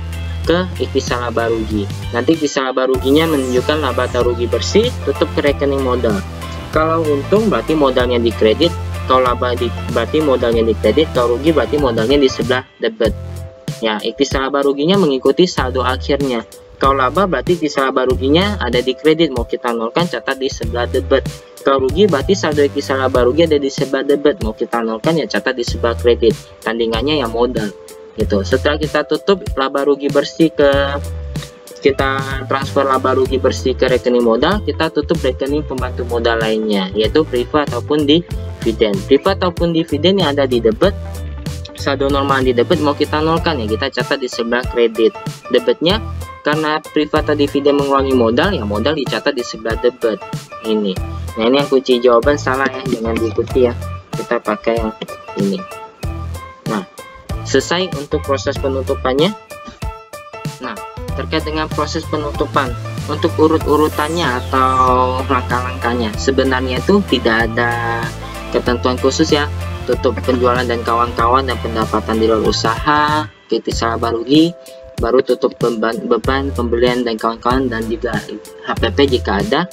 ke ikhtisar laba rugi. Nanti ikhtisar laba ruginya menunjukkan laba atau rugi bersih, tutup ke rekening modal. Kalau untung berarti modalnya di kredit, kalau laba di, berarti modalnya di kredit, kalau rugi berarti modalnya di sebelah debit. Ya, ikhtisar laba ruginya mengikuti saldo akhirnya. Kalau laba berarti ikhtisar laba ruginya ada di kredit, mau kita nolkan catat di sebelah debit. Kalau rugi berarti saldo ikhtisar laba rugi ada di sebelah debit, mau kita nolkan ya catat di sebelah kredit. Tandingannya yang modal gitu setelah kita tutup laba rugi bersih ke kita transfer laba rugi bersih ke rekening modal kita tutup rekening pembantu modal lainnya yaitu privat ataupun dividen privat ataupun dividen yang ada di debit saldo normal di debit mau kita nolkan ya. Kita catat di sebelah kredit debitnya. Karena privat atau dividen mengurangi modal ya modal dicatat di sebelah debit ini. Nah ini yang kunci jawaban salah ya. Jangan diikuti ya. Kita pakai yang ini. Selesai untuk proses penutupannya. Nah terkait dengan proses penutupan untuk urut-urutannya atau langkah-langkahnya sebenarnya itu tidak ada ketentuan khusus ya tutup penjualan dan kawan-kawan dan pendapatan di luar usaha titik salah rugi baru tutup beban, beban pembelian dan kawan-kawan dan juga HPP jika ada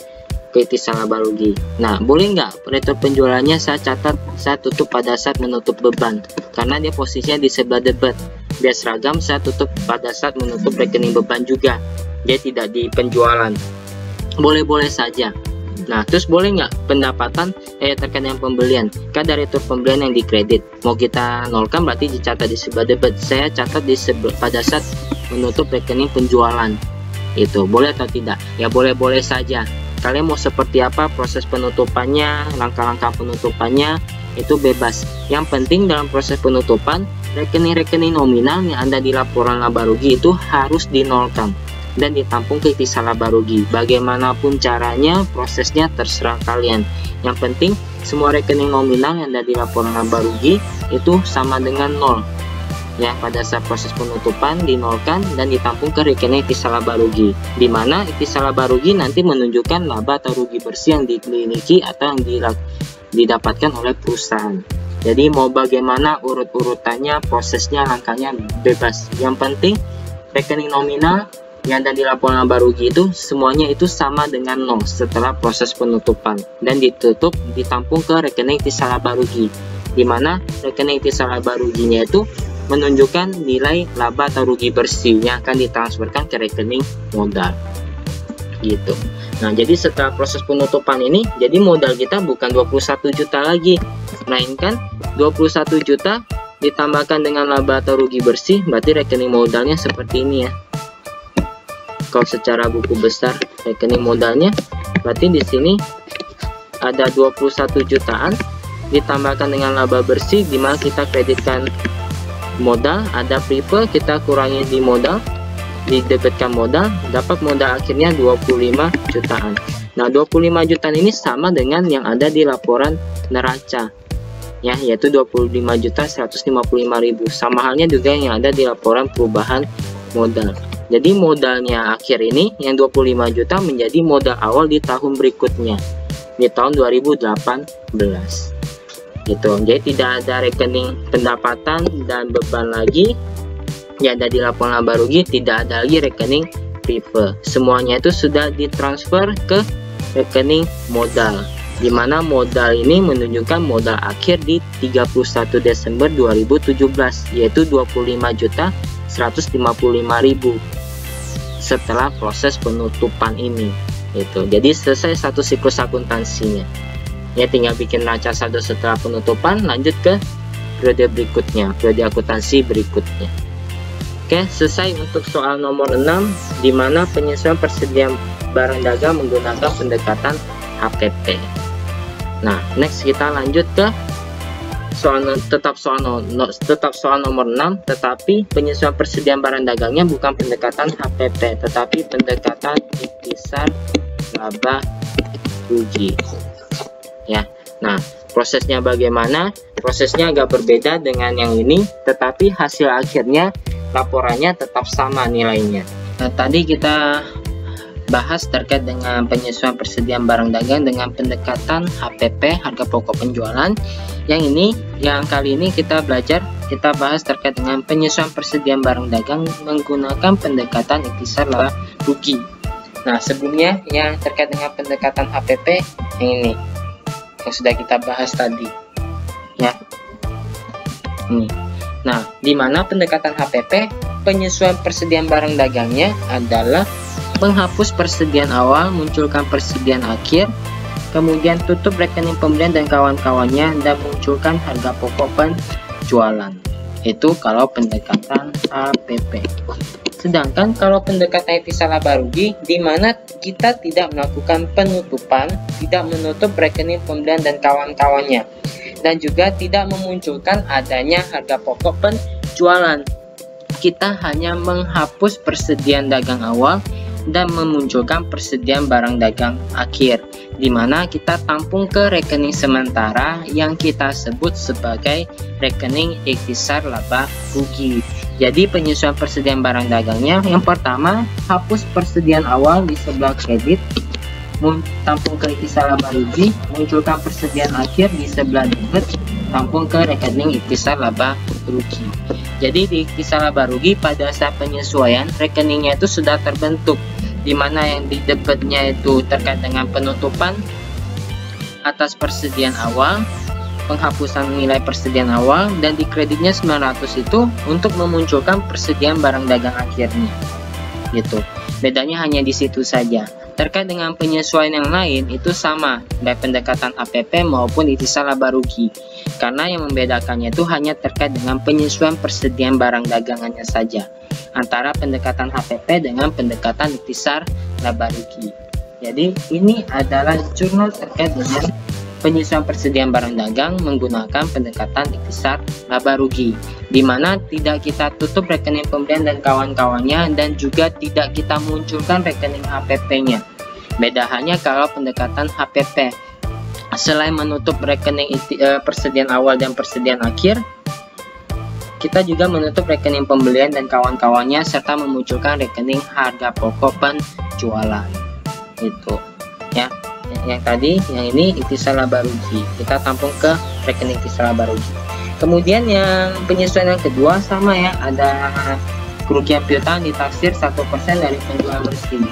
PT Salaba rugi. Nah, boleh nggak penutup penjualannya saya catat saya tutup pada saat menutup beban karena dia posisinya di sebelah debit. Biar seragam saya tutup pada saat menutup rekening beban juga. Dia tidak di penjualan. Boleh-boleh saja. Nah, terus boleh nggak pendapatan eh terkait dengan pembelian? Kan dari tur pembelian yang dikredit. Mau kita nolkan berarti dicatat di sebelah debit. Saya catat di sebelah pada saat menutup rekening penjualan. Itu boleh atau tidak? Ya boleh-boleh saja kalian mau seperti apa proses penutupannya langkah-langkah penutupannya itu bebas yang penting dalam proses penutupan rekening-rekening nominal yang ada di laporan laba rugi itu harus dinolkan dan ditampung ke rugi bagaimanapun caranya prosesnya terserah kalian. Yang penting semua rekening nominal yang ada di laporan laba rugi itu sama dengan nol. Ya pada saat proses penutupan dinolkan dan ditampung ke rekening rugi di mana rugi nanti menunjukkan laba atau rugi bersih yang dimiliki atau yang didapatkan oleh perusahaan. Jadi mau bagaimana urut-urutannya prosesnya langkahnya bebas. Yang penting rekening nominal yang ada di laporan laba rugi itu semuanya itu sama dengan nol setelah proses penutupan. Dan ditutup ditampung ke rekening ikhtisar laba rugi di mana rekening ikhtisar laba ruginya itu menunjukkan nilai laba atau rugi bersih yang akan ditransferkan ke rekening modal. Gitu. Nah jadi setelah proses penutupan ini jadi modal kita bukan 21 juta lagi melainkan 21 juta ditambahkan dengan laba atau rugi bersih berarti rekening modalnya seperti ini ya kalau secara buku besar rekening modalnya berarti di sini ada 21 jutaan ditambahkan dengan laba bersih di mana kita kreditkan modal ada prefer kita kurangi di modal didebitkan modal dapat modal akhirnya 25 jutaan. Nah 25 jutaan ini sama dengan yang ada di laporan neraca ya yaitu 25 juta 155 ribu. Sama halnya juga yang ada di laporan perubahan modal jadi modalnya akhir ini yang 25 juta menjadi modal awal di tahun berikutnya di tahun 2018 gitu jadi tidak ada rekening pendapatan dan beban lagi. Yang ada di laporan laba rugi tidak ada lagi rekening prive semuanya itu sudah ditransfer ke rekening modal di mana modal ini menunjukkan modal akhir di 31 Desember 2017 yaitu 25 juta 155 ribu setelah proses penutupan ini itu jadi selesai satu siklus akuntansinya. Ya tinggal bikin neraca saldo setelah penutupan lanjut ke periode berikutnya periode akuntansi berikutnya. Oke selesai untuk soal nomor 6 di mana penyesuaian persediaan barang dagang menggunakan pendekatan HPP nah next kita lanjut ke soal tetap soal no, no, tetap soal nomor 6 tetapi penyesuaian persediaan barang dagangnya bukan pendekatan HPP tetapi pendekatan intisar laba rugi ya nah prosesnya bagaimana? Prosesnya agak berbeda dengan yang ini tetapi hasil akhirnya laporannya tetap sama nilainya. Nah, tadi kita bahas terkait dengan penyesuaian persediaan barang dagang dengan pendekatan HPP harga pokok penjualan. Yang ini yang kali ini kita belajar kita bahas terkait dengan penyesuaian persediaan barang dagang menggunakan pendekatan ikhtisar laba rugi. Nah sebelumnya yang terkait dengan pendekatan HPP yang ini yang sudah kita bahas tadi. Ya. Ini. Nah di mana pendekatan HPP penyesuaian persediaan barang dagangnya adalah menghapus persediaan awal, munculkan persediaan akhir, kemudian tutup rekening pembelian dan kawan-kawannya, dan munculkan harga pokok penjualan. Itu kalau pendekatan HPP. Sedangkan kalau pendekatan laba rugi, di mana kita tidak melakukan penutupan, tidak menutup rekening pembelian dan kawan-kawannya, dan juga tidak memunculkan adanya harga pokok penjualan. Kita hanya menghapus persediaan dagang awal dan memunculkan persediaan barang dagang akhir di mana kita tampung ke rekening sementara yang kita sebut sebagai rekening ikhtisar laba rugi. Jadi penyesuaian persediaan barang dagangnya yang pertama hapus persediaan awal di sebelah kredit tampung ke ikhtisar laba rugi munculkan persediaan akhir di sebelah debit tampung ke rekening ikhtisar laba rugi. Jadi di ikhtisar laba rugi pada saat penyesuaian rekeningnya itu sudah terbentuk di mana yang di debitnya itu terkait dengan penutupan atas persediaan awal penghapusan nilai persediaan awal dan di kreditnya 900 itu untuk memunculkan persediaan barang dagang akhirnya. Gitu. Bedanya hanya di situ saja terkait dengan penyesuaian yang lain itu sama baik pendekatan APP maupun itisal laba rugi karena yang membedakannya itu hanya terkait dengan penyesuaian persediaan barang dagangannya saja antara pendekatan HPP dengan pendekatan ikhtisar laba rugi. Jadi ini adalah jurnal terkait dengan penyesuaian persediaan barang dagang menggunakan pendekatan ikhtisar laba rugi di mana tidak kita tutup rekening pembelian dan kawan-kawannya dan juga tidak kita munculkan rekening HPP-nya. Beda hanya kalau pendekatan HPP. Selain menutup rekening eh, persediaan awal dan persediaan akhir, kita juga menutup rekening pembelian dan kawan-kawannya serta memunculkan rekening harga pokok penjualan. Itu ya. Yang tadi, yang ini ikhtisar laba rugi. Kita tampung ke rekening ikhtisar laba rugi. Kemudian yang penyesuaian yang kedua sama ya, ada kerugian piutang ditaksir 1% dari penjualan bersih.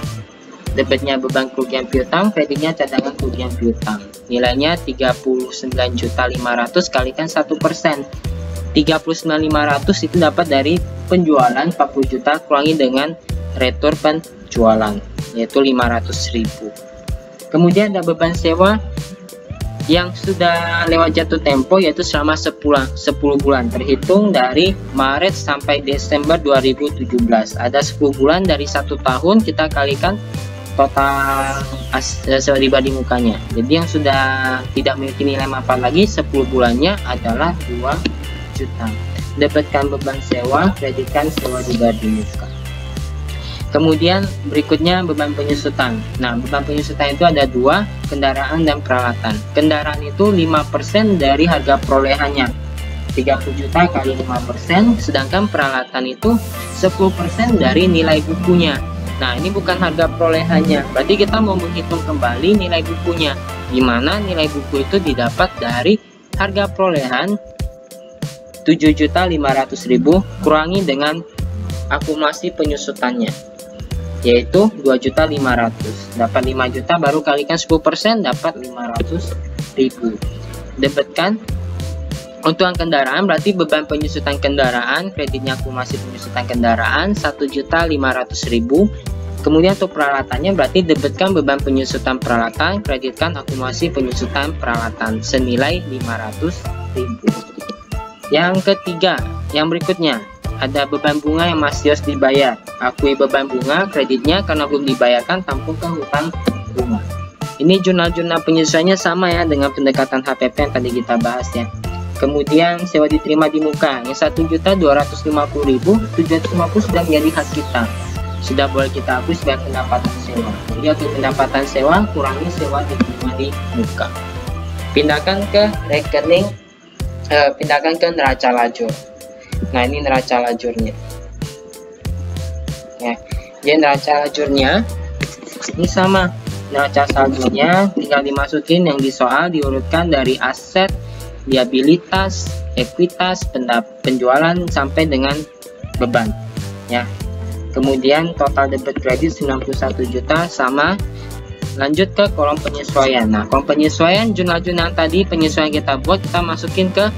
Debitnya beban kerugian piutang, kreditnya cadangan kerugian piutang. Nilainya 39.500 kalikan 1%. 39.500 itu dapat dari penjualan 40 juta kurangi dengan retur penjualan yaitu 500.000 kemudian ada beban sewa yang sudah lewat jatuh tempo yaitu selama 10, 10 bulan terhitung dari Maret sampai Desember 2017 ada 10 bulan dari satu tahun kita kalikan total eh, sewa di mukanya jadi yang sudah tidak memiliki nilai manfaat lagi 10 bulannya adalah 2 juta. Dapatkan beban sewa, kreditkan sewa juga di muka. Kemudian berikutnya beban penyusutan. Nah, beban penyusutan itu ada dua, kendaraan dan peralatan. Kendaraan itu 5% dari harga perolehannya. 30 juta kali 5%, sedangkan peralatan itu 10% dari nilai bukunya. Nah, ini bukan harga perolehannya. Berarti kita mau menghitung kembali nilai bukunya. Di mana nilai buku itu didapat dari harga perolehan 7.500.000 kurangi dengan akumulasi penyusutannya yaitu 2.500 dapat 5 juta baru kalikan 10% dapat 500.000 debetkan untuk kendaraan berarti beban penyusutan kendaraan kreditnya akumulasi penyusutan kendaraan 1.500.000 kemudian untuk peralatannya berarti debetkan beban penyusutan peralatan kreditkan akumulasi penyusutan peralatan senilai 500.000 yang ketiga, yang berikutnya, ada beban bunga yang masih harus dibayar. Akui beban bunga, kreditnya karena belum dibayarkan tampung ke hutang bunga. Ini jurnal-jurnal penyesuaiannya sama ya dengan pendekatan HPP yang tadi kita bahas ya. Kemudian sewa diterima di muka yang 1.250.000, 750 sudah menjadi hak kita. Sudah boleh kita hapus sebagai pendapatan sewa. Jadi untuk pendapatan sewa kurangi sewa diterima di muka. Pindahkan ke rekening uh, pindahkan ke neraca lajur nah ini neraca lajurnya ya Jadi neraca lajurnya ini sama. Neraca saldonya tinggal dimasukin yang di soal diurutkan dari aset, liabilitas, ekuitas, penjualan sampai dengan beban. Ya. Kemudian total debit kredit 91 juta sama lanjut ke kolom penyesuaian. Nah, kolom penyesuaian jurnal-jurnal tadi penyesuaian kita buat kita masukin ke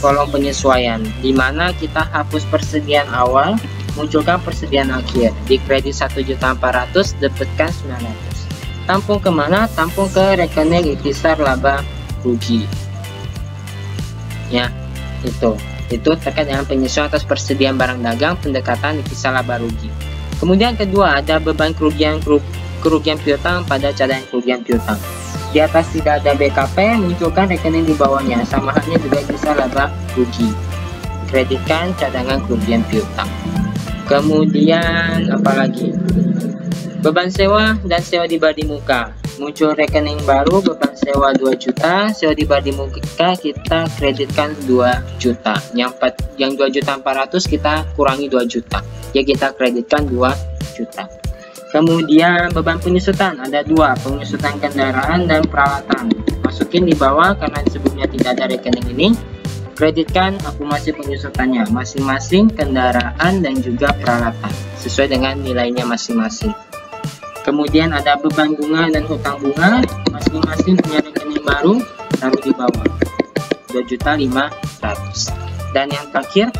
kolom penyesuaian di mana kita hapus persediaan awal munculkan persediaan akhir. Di kredit 1.400 debitkan 900 tampung ke mana tampung ke rekening ikhtisar laba rugi. Ya itu. Itu terkait dengan penyesuaian atas persediaan barang dagang pendekatan ikhtisar laba rugi. Kemudian kedua ada beban kerugian kerugian piutang pada cadangan kerugian piutang di atas tidak ada BKP munculkan rekening di bawahnya. Sama halnya juga bisa laba rugi. Kreditkan cadangan kerugian piutang. Kemudian apalagi beban sewa dan sewa di badi muka. Muncul rekening baru beban sewa 2 juta sewa di badi muka kita kreditkan 2 juta. Yang 4, yang 2 juta 400 kita kurangi 2 juta. Ya kita kreditkan 2 juta kemudian beban penyusutan ada dua penyusutan kendaraan dan peralatan masukin di bawah karena sebelumnya tidak ada rekening ini Kreditkan akumulasi penyusutannya masing-masing kendaraan dan juga peralatan sesuai dengan nilainya masing-masing. Kemudian ada beban bunga dan hutang bunga masing-masing punya rekening baru taruh di bawah 2.500. Dan yang terakhir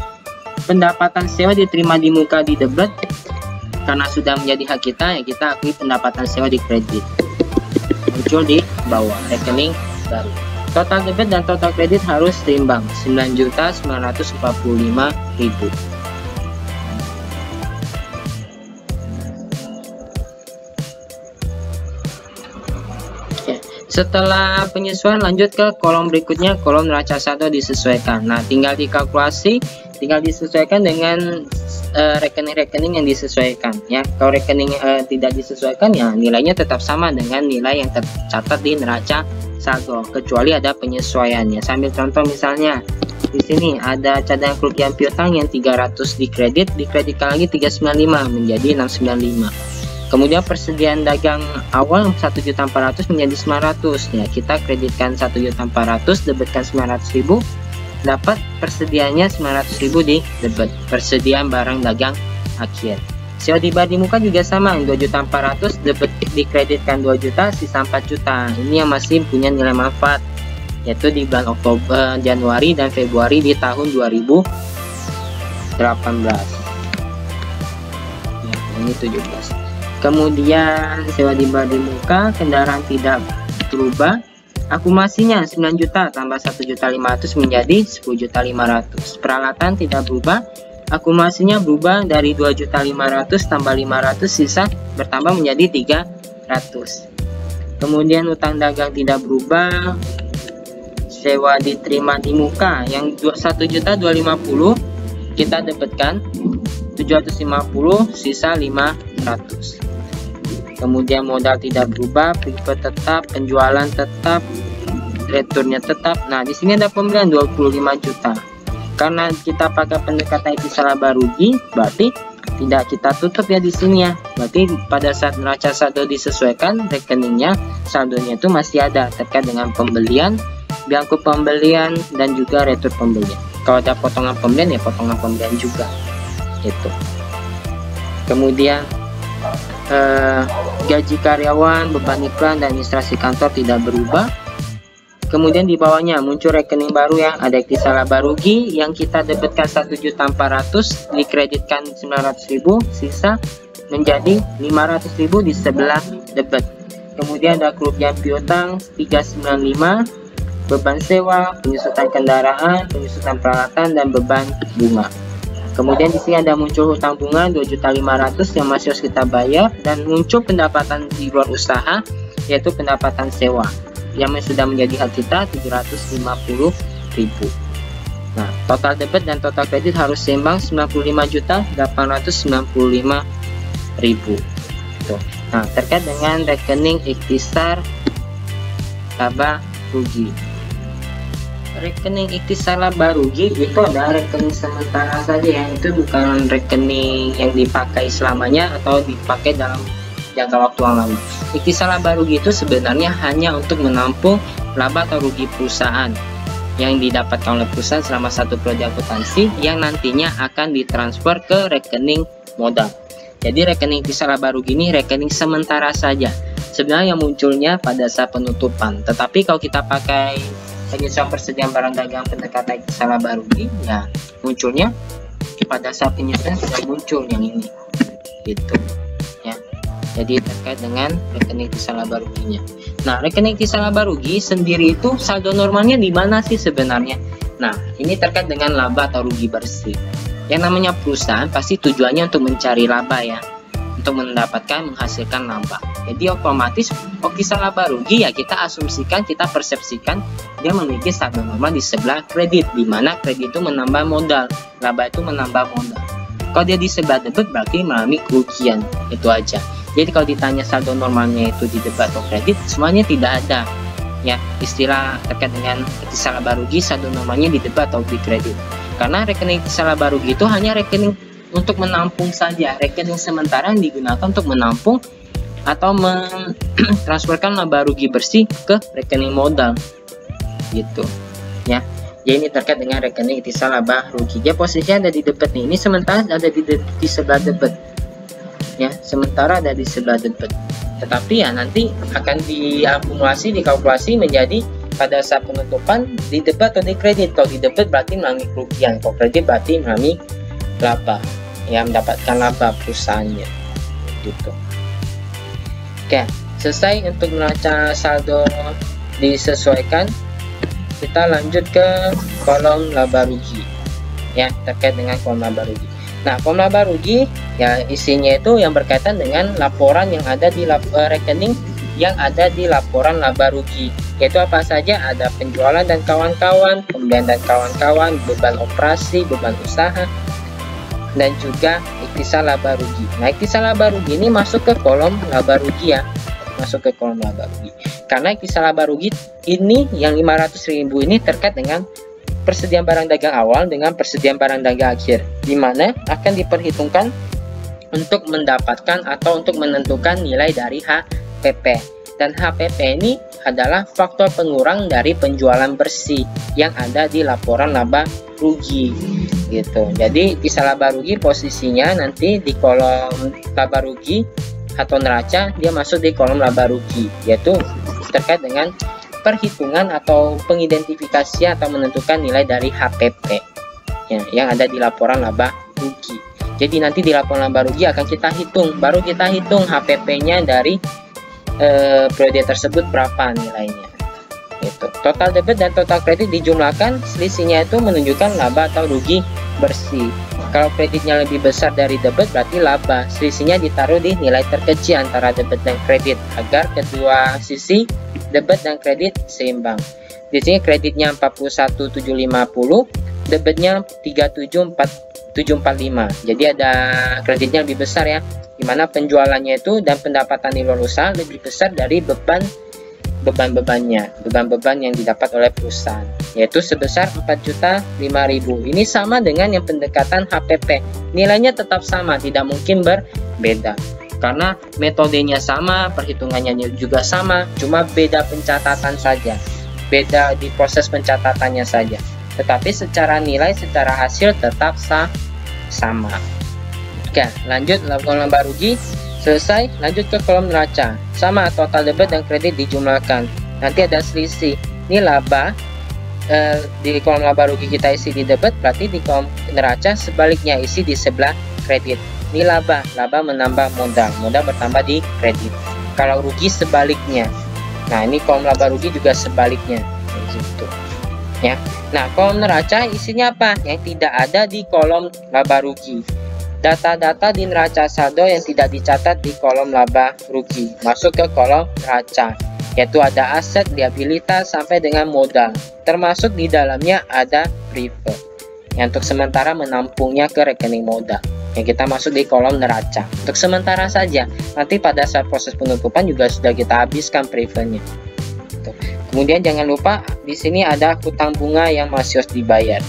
pendapatan sewa diterima di muka di debit karena sudah menjadi hak kita ya kita akui pendapatan sewa di kredit muncul di bawah rekening baru. Total debit dan total kredit harus seimbang 9.945.000. Setelah penyesuaian lanjut ke kolom berikutnya kolom neraca saldo disesuaikan. Nah, tinggal dikalkulasi, tinggal disesuaikan dengan eh, rekening-rekening uh, yang disesuaikan ya. Kalau rekening uh, tidak disesuaikan ya nilainya tetap sama dengan nilai yang tercatat di neraca saldo kecuali ada penyesuaiannya. Sambil contoh misalnya di sini ada cadangan kerugian piutang yang 300 dikredit, dikreditkan lagi 395 menjadi 695. Kemudian persediaan dagang awal 1.400 menjadi 900 ya. Kita kreditkan 1.400 debitkan 900.000 dapat persediaannya 900.000 di debit persediaan barang dagang akhir. COD bar di muka juga sama 2.400 dapat dikreditkan 2 juta sisa 4 juta. Ini yang masih punya nilai manfaat yaitu di bulan Oktober Januari dan Februari di tahun 2018 ya, ini 17 kemudian sewa di di muka kendaraan tidak berubah akumulasinya 9 juta tambah 1 juta 500 menjadi 10 juta 500 peralatan tidak berubah akumulasinya berubah dari 2.500 tambah 500 sisa bertambah menjadi 300 kemudian utang dagang tidak berubah sewa diterima di muka yang 1.250 kita dapatkan 750 sisa 500 kemudian modal tidak berubah prepay tetap penjualan tetap returnnya tetap. Nah di sini ada pembelian 25 juta. Karena kita pakai pendekatan itu salah barugi berarti tidak kita tutup ya di sini ya. Berarti pada saat neraca saldo disesuaikan rekeningnya saldonya itu masih ada terkait dengan pembelian biangku pembelian dan juga retur pembelian. Kalau ada potongan pembelian ya potongan pembelian juga. Itu kemudian eh, gaji karyawan beban iklan dan administrasi kantor tidak berubah Kemudian di bawahnya muncul rekening baru ya, ada Iktisala Barugi yang kita debitkan 1.400 dikreditkan 900.000 sisa menjadi 500.000 di sebelah debit. Kemudian ada kerugian piutang 395, beban sewa, penyusutan kendaraan, penyusutan peralatan dan beban bunga. Kemudian di sini ada muncul hutang bunga 2.500 yang masih harus kita bayar dan muncul pendapatan di luar usaha yaitu pendapatan sewa yang sudah menjadi hak kita 750.000 nah total debit dan total kredit harus seimbang 95 juta 895 ribu. Tuh. nah terkait dengan rekening ikhtisar laba rugi rekening ikhtisar laba rugi itu ada rekening sementara saja ya itu bukan rekening yang dipakai selamanya atau dipakai dalam jangka waktu yang lama. Ikhtisar laba rugi itu sebenarnya hanya untuk menampung laba atau rugi perusahaan yang didapatkan oleh perusahaan selama satu periode akuntansi yang nantinya akan ditransfer ke rekening modal. Jadi rekening ikhtisar laba rugi ini rekening sementara saja. Sebenarnya yang munculnya pada saat penutupan. Tetapi kalau kita pakai penyesuaian persediaan barang dagang pendekatan salah baru ini ya munculnya pada saat penyesuaian sudah muncul yang ini gitu ya. Jadi terkait dengan rekening salah baruginya nah rekening salah barugi sendiri itu saldo normalnya di mana sih sebenarnya? Nah ini terkait dengan laba atau rugi bersih. Yang namanya perusahaan pasti tujuannya untuk mencari laba ya untuk mendapatkan menghasilkan laba. Jadi otomatis kisah laba rugi ya kita asumsikan, kita persepsikan dia memiliki saldo normal di sebelah kredit, di mana kredit itu menambah modal, laba itu menambah modal. Kalau dia di sebelah debit berarti mengalami kerugian, itu aja. Jadi kalau ditanya saldo normalnya itu di debit atau kredit, semuanya tidak ada. Ya, istilah terkait dengan kisah laba rugi saldo normalnya di debit atau di kredit. Karena rekening kisah laba rugi itu hanya rekening untuk menampung saja. Rekening sementara yang digunakan untuk menampung atau mentransferkan laba rugi bersih ke rekening modal. Gitu ya. Jadi ini terkait dengan rekening ikhtisar laba rugi. Dia posisinya ada di debit nih. Ini sementara ada di, di sebelah debit ya sementara ada di sebelah debit tetapi ya nanti akan diakumulasi dikalkulasi menjadi pada saat penutupan di debit atau di kredit. Kalau di debit berarti mengalami kerugian. Kalau kredit berarti mengalami laba yang mendapatkan laba perusahaannya gitu. Oke selesai untuk neraca saldo disesuaikan. Kita lanjut ke kolom laba rugi ya terkait dengan kolom laba rugi. Nah kolom laba rugi ya isinya itu yang berkaitan dengan laporan yang ada di lab, uh, rekening yang ada di laporan laba rugi. Yaitu apa saja? Ada penjualan dan kawan-kawan pembelian dan kawan-kawan beban operasi beban usaha dan juga ikhtisar laba rugi. Nah, ikhtisar laba rugi ini masuk ke kolom laba rugi ya. Masuk ke kolom laba rugi. Karena ikhtisar laba rugi ini yang 500.000 ini terkait dengan persediaan barang dagang awal dengan persediaan barang dagang akhir di mana akan diperhitungkan untuk mendapatkan atau untuk menentukan nilai dari HPP. Dan HPP ini adalah faktor pengurang dari penjualan bersih yang ada di laporan laba rugi gitu. Jadi kisah laba rugi posisinya nanti di kolom laba rugi atau neraca dia masuk di kolom laba rugi yaitu terkait dengan perhitungan atau pengidentifikasi atau menentukan nilai dari HPP ya, yang ada di laporan laba rugi. Jadi nanti di laporan laba rugi akan kita hitung baru kita hitung HPP-nya dari eh, periode tersebut berapa nilainya? Itu total debit dan total kredit dijumlahkan selisihnya itu menunjukkan laba atau rugi bersih. Kalau kreditnya lebih besar dari debit berarti laba. Selisihnya ditaruh di nilai terkecil antara debit dan kredit agar kedua sisi debit dan kredit seimbang. Di sini kreditnya 41750 debitnya 37445 jadi ada kreditnya lebih besar ya di mana penjualannya itu dan pendapatan di luar usaha lebih besar dari beban beban-bebannya, beban-beban yang didapat oleh perusahaan, yaitu sebesar 4.5000. Ini sama dengan yang pendekatan HPP. Nilainya tetap sama, tidak mungkin berbeda. Karena metodenya sama, perhitungannya juga sama, cuma beda pencatatan saja. Beda di proses pencatatannya saja. Tetapi secara nilai, secara hasil tetap sama. Oke, lanjut laporan laba rugi Selesai, lanjut ke kolom neraca. Sama total debit dan kredit dijumlahkan. Nanti ada selisih. Ini laba eh, di kolom laba rugi kita isi di debit, berarti di kolom neraca sebaliknya isi di sebelah kredit. Ini laba, laba menambah modal, modal bertambah di kredit. Kalau rugi sebaliknya. Nah, ini kolom laba rugi juga sebaliknya. Ya. Nah, kolom neraca isinya apa? Yang tidak ada di kolom laba rugi Data-data di neraca saldo yang tidak dicatat di kolom laba rugi masuk ke kolom neraca, yaitu ada aset, liabilitas, sampai dengan modal. Termasuk di dalamnya ada preferred, yang untuk sementara menampungnya ke rekening modal yang kita masuk di kolom neraca untuk sementara saja nanti pada saat proses penutupan juga sudah kita habiskan prefernya Kemudian jangan lupa di sini ada hutang bunga yang masih harus dibayar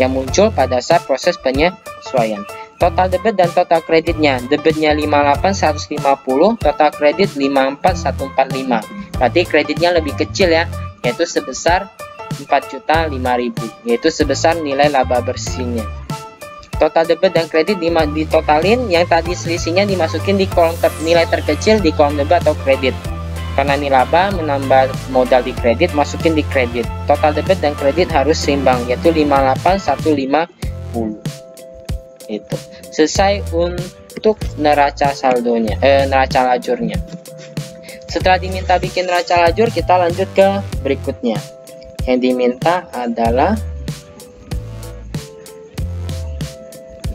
yang muncul pada saat proses penyesuaian. Total debit dan total kreditnya. Debitnya 58 150, total kredit 54 145. Berarti kreditnya lebih kecil ya, yaitu sebesar 4 juta 5000, yaitu sebesar nilai laba bersihnya. Total debit dan kredit ditotalin, yang tadi selisihnya dimasukin di kolom ter nilai terkecil di kolom debit atau kredit. Karena ini laba menambah modal di kredit, masukin di kredit. Total debit dan kredit harus seimbang, yaitu 58 150. Itu. Selesai untuk neraca saldonya, eh, neraca lajurnya. Setelah diminta bikin neraca lajur, kita lanjut ke berikutnya. Yang diminta adalah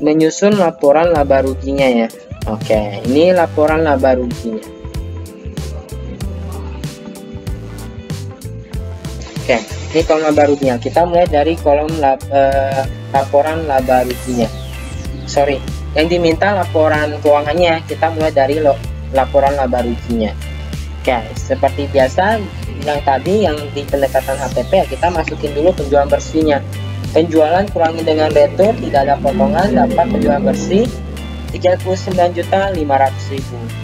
menyusun laporan laba ruginya ya. Oke, ini laporan laba ruginya. Oke, ini kolom laba ruginya. Kita mulai dari kolom lab, eh, laporan laba ruginya. Sorry, yang diminta laporan keuangannya kita mulai dari lo, laporan laba ruginya. Oke, seperti biasa yang tadi yang di pendekatan HPP ya kita masukin dulu penjualan bersihnya. Penjualan kurangi dengan retur tidak ada potongan dapat penjualan bersih 39.500.000.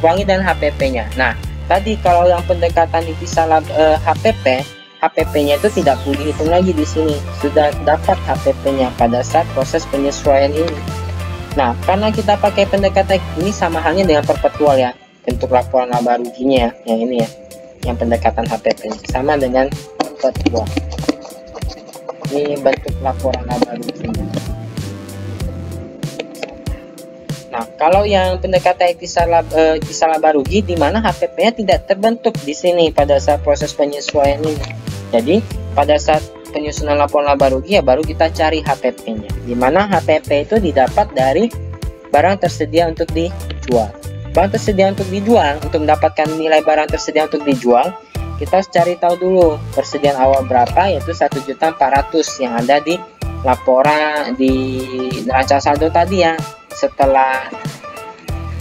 Kurangi dan HPP-nya. Nah, tadi kalau yang pendekatan dipisah eh, HPP HPP-nya itu tidak perlu dihitung lagi di sini. Sudah dapat HPP-nya pada saat proses penyesuaian ini. Nah, karena kita pakai pendekatan ini sama halnya dengan perpetual ya. Bentuk laporan laba ruginya ya, yang ini ya. Yang pendekatan HPP sama dengan perpetual. Ini bentuk laporan laba ruginya. Nah, kalau yang pendekatan kisah laba, eh, kisah laba rugi di mana HPP-nya tidak terbentuk di sini pada saat proses penyesuaian ini. Jadi pada saat penyusunan laporan laba rugi ya baru kita cari HPP-nya. Di mana HPP itu didapat dari barang tersedia untuk dijual. Barang tersedia untuk dijual, untuk mendapatkan nilai barang tersedia untuk dijual, kita harus cari tahu dulu persediaan awal berapa yaitu 1.400 yang ada di laporan di neraca saldo tadi ya setelah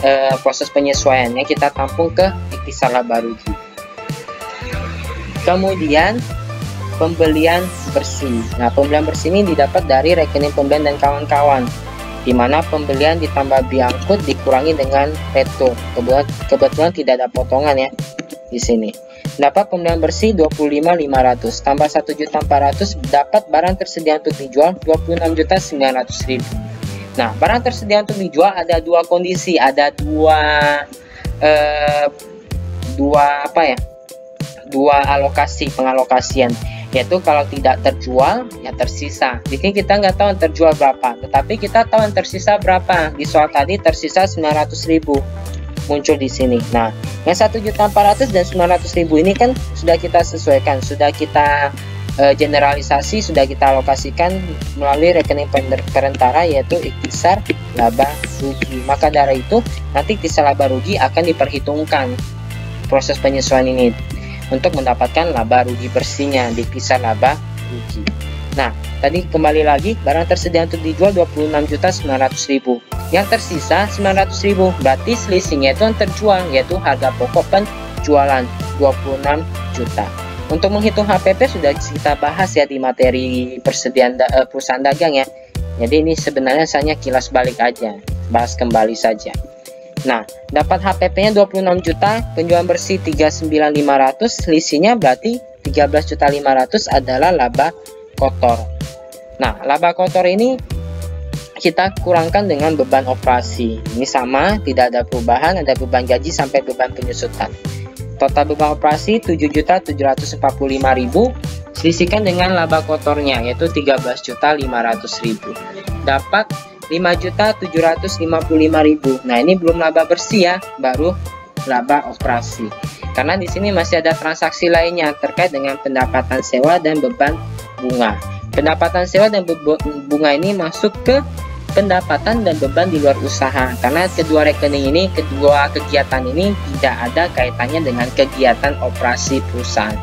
e, proses penyesuaiannya kita tampung ke ikhtisar laba rugi. Kemudian pembelian bersih. Nah, pembelian bersih ini didapat dari rekening pembelian dan kawan-kawan, di mana pembelian ditambah biangkut dikurangi dengan retur. Kebetulan, kebetulan tidak ada potongan ya di sini. Dapat pembelian bersih 25.500 tambah 1.400 dapat barang tersedia untuk dijual 26.900.000. Nah, barang tersedia untuk dijual ada dua kondisi, ada dua eh, dua apa ya? Dua alokasi pengalokasian. Yaitu kalau tidak terjual ya tersisa. Di sini kita nggak tahu yang terjual berapa. Tetapi kita tahu yang tersisa berapa. Di soal tadi tersisa 900.000 muncul di sini. Nah yang 1.400 dan 900.000 ini kan sudah kita sesuaikan. Sudah kita e, generalisasi sudah kita alokasikan melalui rekening perantara yaitu ikhtisar laba rugi maka dari itu nanti ikhtisar laba rugi akan diperhitungkan proses penyesuaian ini untuk mendapatkan laba rugi bersihnya di kisah laba rugi. Nah, tadi kembali lagi barang tersedia untuk dijual 26.900.000. Yang tersisa 900.000. Berarti selisihnya itu yang terjual yaitu harga pokok penjualan 26 juta. Untuk menghitung HPP sudah kita bahas ya di materi persediaan da eh, perusahaan dagang ya. Jadi ini sebenarnya hanya kilas balik aja, bahas kembali saja. Nah, dapat HPP-nya 26 juta, penjualan bersih 39.500, selisihnya berarti 13.500 adalah laba kotor. Nah, laba kotor ini kita kurangkan dengan beban operasi. Ini sama, tidak ada perubahan, ada beban gaji sampai beban penyusutan. Total beban operasi 7.745.000, selisihkan dengan laba kotornya yaitu 13.500.000. Dapat 5.755.000. Nah, ini belum laba bersih ya, baru laba operasi. Karena di sini masih ada transaksi lainnya terkait dengan pendapatan sewa dan beban bunga. Pendapatan sewa dan bunga ini masuk ke pendapatan dan beban di luar usaha karena kedua rekening ini kedua kegiatan ini tidak ada kaitannya dengan kegiatan operasi perusahaan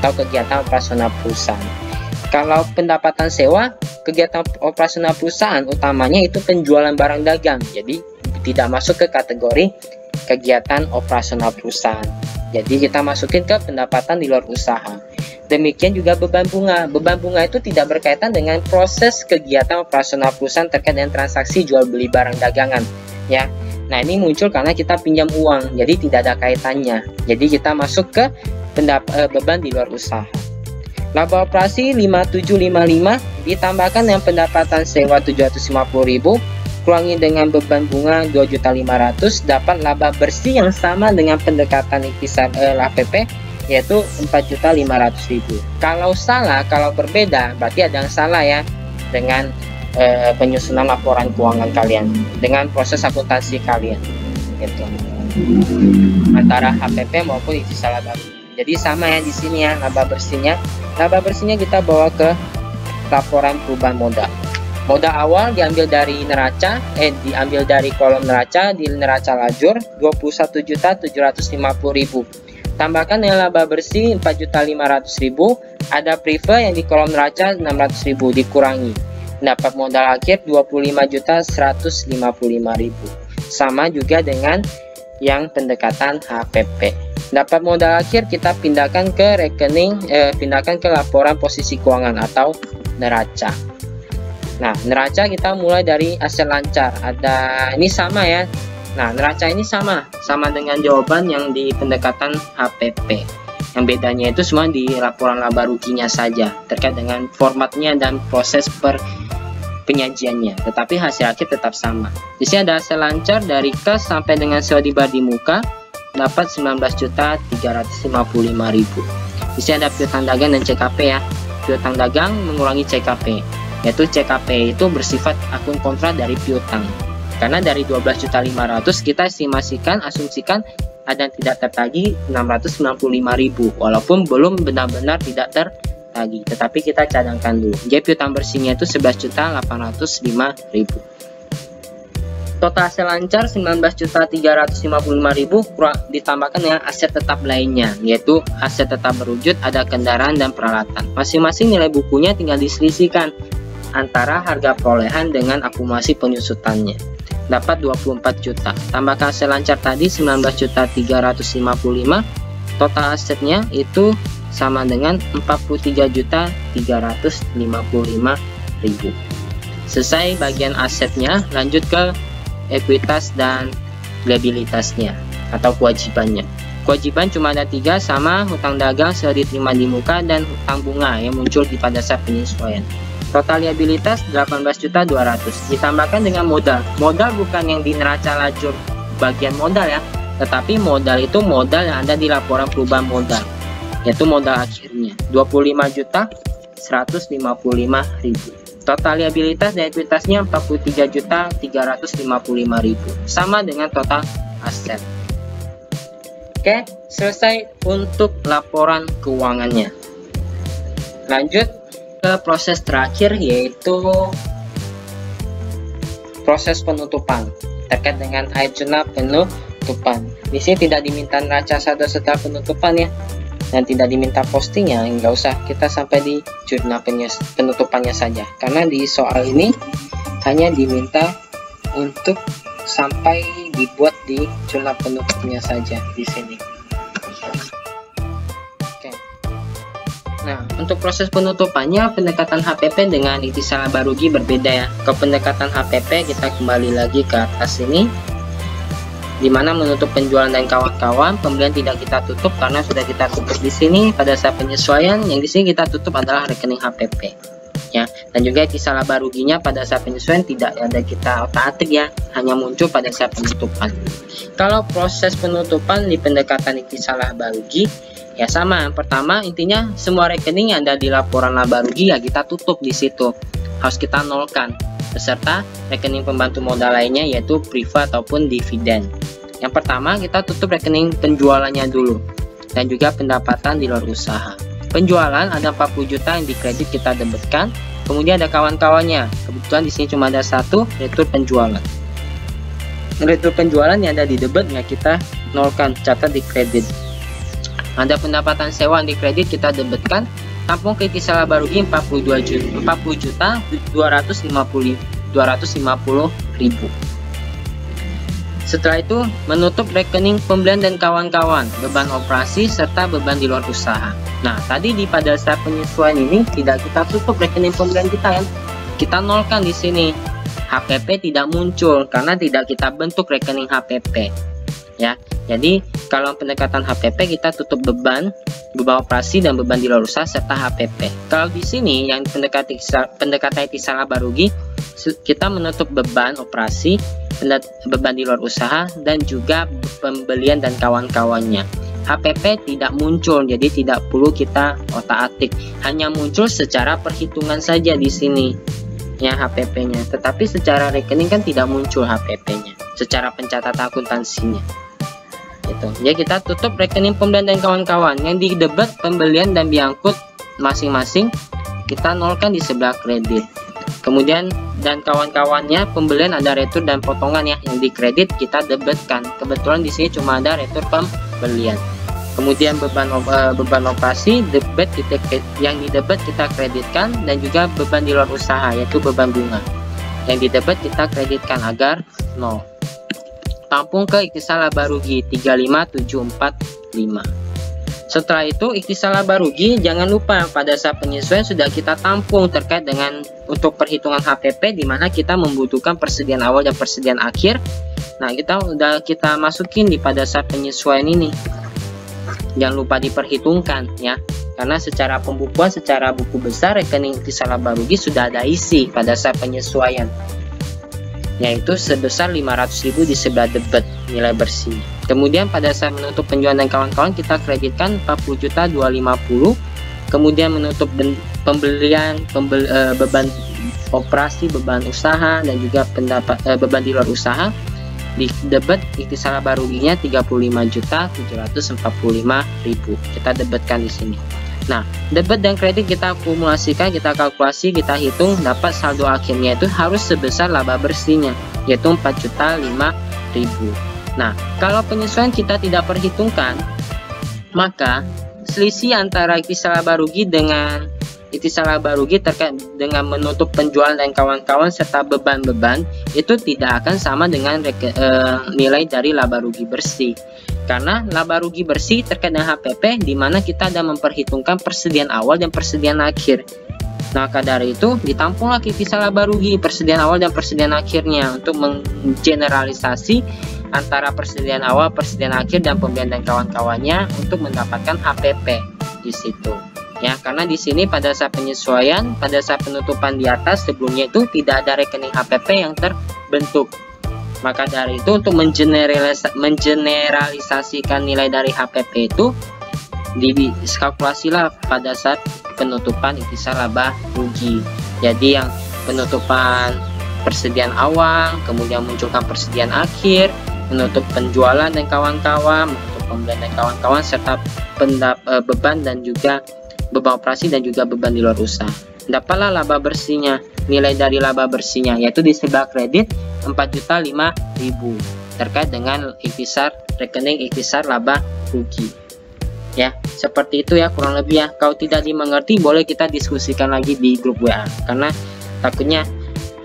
atau kegiatan operasional perusahaan kalau pendapatan sewa kegiatan operasional perusahaan utamanya itu penjualan barang dagang. Jadi tidak masuk ke kategori kegiatan operasional perusahaan. Jadi kita masukin ke pendapatan di luar usaha. Demikian juga beban bunga. Beban bunga itu tidak berkaitan dengan proses kegiatan operasional perusahaan terkait dengan transaksi jual beli barang dagangan, ya. Nah, ini muncul karena kita pinjam uang, jadi tidak ada kaitannya. Jadi kita masuk ke eh, beban di luar usaha. Laba operasi 5755 ditambahkan dengan pendapatan sewa 750.000 kurangi dengan beban bunga 2.500 dapat laba bersih yang sama dengan pendekatan iktisar eh, LAPP yaitu 4.500.000. Kalau salah, kalau berbeda, berarti ada yang salah ya dengan e, penyusunan laporan keuangan kalian, dengan proses akuntansi kalian. Gitu. Antara HPP maupun isi salah. Jadi sama ya di sini ya laba bersihnya. Laba bersihnya kita bawa ke laporan perubahan modal. Modal awal diambil dari neraca, eh diambil dari kolom neraca di neraca lajur 21.750.000 Tambahkan nilai laba bersih 4.500.000, ada prefer yang di kolom neraca 600.000 dikurangi. Dapat modal akhir 25.155.000. Sama juga dengan yang pendekatan HPP. Dapat modal akhir kita pindahkan ke rekening eh, pindahkan ke laporan posisi keuangan atau neraca. Nah, neraca kita mulai dari aset lancar. Ada ini sama ya, Nah, neraca ini sama, sama dengan jawaban yang di pendekatan HPP. Yang bedanya itu semua di laporan laba ruginya saja, terkait dengan formatnya dan proses per penyajiannya, tetapi hasil akhir tetap sama. Di sini ada hasil lancar dari kas sampai dengan sewa di di muka dapat 19.355.000. Di sini ada piutang dagang dan CKP ya. Piutang dagang mengurangi CKP, yaitu CKP itu bersifat akun kontrak dari piutang. Karena dari 12.500 kita estimasikan asumsikan ada yang tidak tertagi 695.000 walaupun belum benar-benar tidak tertagi tetapi kita cadangkan dulu. Jadi piutang bersihnya itu 11.805.000. Total hasil lancar 19.355.000 kurang ditambahkan dengan aset tetap lainnya yaitu aset tetap berwujud ada kendaraan dan peralatan. Masing-masing nilai bukunya tinggal diselisihkan antara harga perolehan dengan akumulasi penyusutannya. Dapat 24 juta. Tambahkan aset lancar tadi 19 juta 355 total asetnya itu sama dengan 43 juta 355 ribu. Selesai bagian asetnya lanjut ke ekuitas dan liabilitasnya atau kewajibannya kewajiban cuma ada tiga sama hutang dagang sehari terima di muka dan hutang bunga yang muncul di pada saat penyesuaian Total liabilitas 18.200 ditambahkan dengan modal. Modal bukan yang di neraca lajur bagian modal ya, tetapi modal itu modal yang ada di laporan perubahan modal, yaitu modal akhirnya 25 juta 155 ribu. Total liabilitas dan ekuitasnya 43 juta 355 ribu, sama dengan total aset. Oke, selesai untuk laporan keuangannya. Lanjut ke proses terakhir yaitu proses penutupan terkait dengan air penutupan. Di sini tidak diminta neraca saldo setelah penutupan ya dan tidak diminta postingnya nggak usah kita sampai di jurnal penutupannya saja karena di soal ini hanya diminta untuk sampai dibuat di jurnal penutupnya saja di sini. Nah, untuk proses penutupannya, pendekatan HPP dengan intisal laba rugi berbeda ya. Ke pendekatan HPP kita kembali lagi ke atas ini, di mana menutup penjualan dan kawan-kawan, pembelian tidak kita tutup karena sudah kita tutup di sini pada saat penyesuaian. Yang di sini kita tutup adalah rekening HPP. Ya, dan juga kisah laba ruginya pada saat penyesuaian tidak ada kita otak-atik ya, hanya muncul pada saat penutupan. Kalau proses penutupan di pendekatan kisah laba rugi Ya sama, pertama intinya semua rekening yang ada di laporan laba rugi ya kita tutup di situ. Harus kita nolkan beserta rekening pembantu modal lainnya yaitu privat ataupun dividen. Yang pertama kita tutup rekening penjualannya dulu dan juga pendapatan di luar usaha. Penjualan ada 40 juta yang dikredit kita debitkan, kemudian ada kawan-kawannya. Kebetulan di sini cuma ada satu retur penjualan. Retur penjualan yang ada di debit nggak kita nolkan, catat di kredit. Ada pendapatan sewa di kredit kita debetkan tampung kritis laba rugi 42 juta 40 juta 250 250 ribu Setelah itu, menutup rekening pembelian dan kawan-kawan, beban operasi, serta beban di luar usaha. Nah, tadi di pada saat penyesuaian ini, tidak kita tutup rekening pembelian kita ya. Kita nolkan di sini. HPP tidak muncul karena tidak kita bentuk rekening HPP. Ya, jadi kalau pendekatan HPP kita tutup beban, beban operasi dan beban di luar usaha serta HPP. Kalau di sini yang pendekatan pendekatan salah barugi kita menutup beban operasi, beban di luar usaha dan juga pembelian dan kawan-kawannya. HPP tidak muncul, jadi tidak perlu kita otak-atik. Hanya muncul secara perhitungan saja di sini ya HPP-nya. Tetapi secara rekening kan tidak muncul HPP-nya, secara pencatatan akuntansinya gitu. Ya kita tutup rekening pembelian dan kawan-kawan yang di debit pembelian dan biangkut masing-masing kita nolkan di sebelah kredit. Kemudian dan kawan-kawannya pembelian ada retur dan potongan ya yang di kredit kita debetkan. Kebetulan di sini cuma ada retur pembelian. Kemudian beban uh, beban operasi debit kita yang di debit kita kreditkan dan juga beban di luar usaha yaitu beban bunga. Yang di debit kita kreditkan agar nol tampung ke ikhtisar laba rugi 35745. Setelah itu ikhtisar laba rugi jangan lupa pada saat penyesuaian sudah kita tampung terkait dengan untuk perhitungan HPP di mana kita membutuhkan persediaan awal dan persediaan akhir. Nah, kita udah kita masukin di pada saat penyesuaian ini. Jangan lupa diperhitungkan ya. Karena secara pembukuan secara buku besar rekening ikhtisar laba rugi sudah ada isi pada saat penyesuaian yaitu sebesar 500.000 di sebelah debit nilai bersih. Kemudian pada saat menutup penjualan dan kawan-kawan kita kreditkan 40 juta 250. Kemudian menutup pembelian pembel, e, beban operasi, beban usaha dan juga pendapat e, beban di luar usaha di debit ikhtisar laba ruginya 35 juta 745 ribu kita debetkan di sini Nah, debit dan kredit kita akumulasikan, kita kalkulasi, kita hitung dapat saldo akhirnya itu harus sebesar laba bersihnya yaitu 4 juta 5 ribu. Nah, kalau penyesuaian kita tidak perhitungkan, maka selisih antara ikhtisar laba rugi dengan ikhtisar laba rugi terkait dengan menutup penjualan dan kawan-kawan serta beban-beban itu tidak akan sama dengan e, nilai dari laba rugi bersih karena laba rugi bersih terkait dengan HPP di mana kita ada memperhitungkan persediaan awal dan persediaan akhir. Nah, maka dari itu ditampunglah kisah laba rugi persediaan awal dan persediaan akhirnya untuk menggeneralisasi antara persediaan awal, persediaan akhir dan pembelian dan kawan-kawannya untuk mendapatkan HPP di situ. Ya, karena di sini pada saat penyesuaian, pada saat penutupan di atas sebelumnya itu tidak ada rekening HPP yang terbentuk. Maka dari itu untuk mengeneralisasikan nilai dari HPP itu dikalkulasilah pada saat penutupan ikhtisar laba rugi. Jadi yang penutupan persediaan awal, kemudian munculkan persediaan akhir, menutup penjualan dan kawan-kawan, menutup pembelian dan kawan-kawan serta pendap, e, beban dan juga beban operasi dan juga beban di luar usaha. Dapatlah laba bersihnya, nilai dari laba bersihnya yaitu di sebelah kredit 4.005.000 terkait dengan ikhtisar rekening ikhtisar laba rugi. Ya, seperti itu ya kurang lebih ya. Kalau tidak dimengerti boleh kita diskusikan lagi di grup WA karena takutnya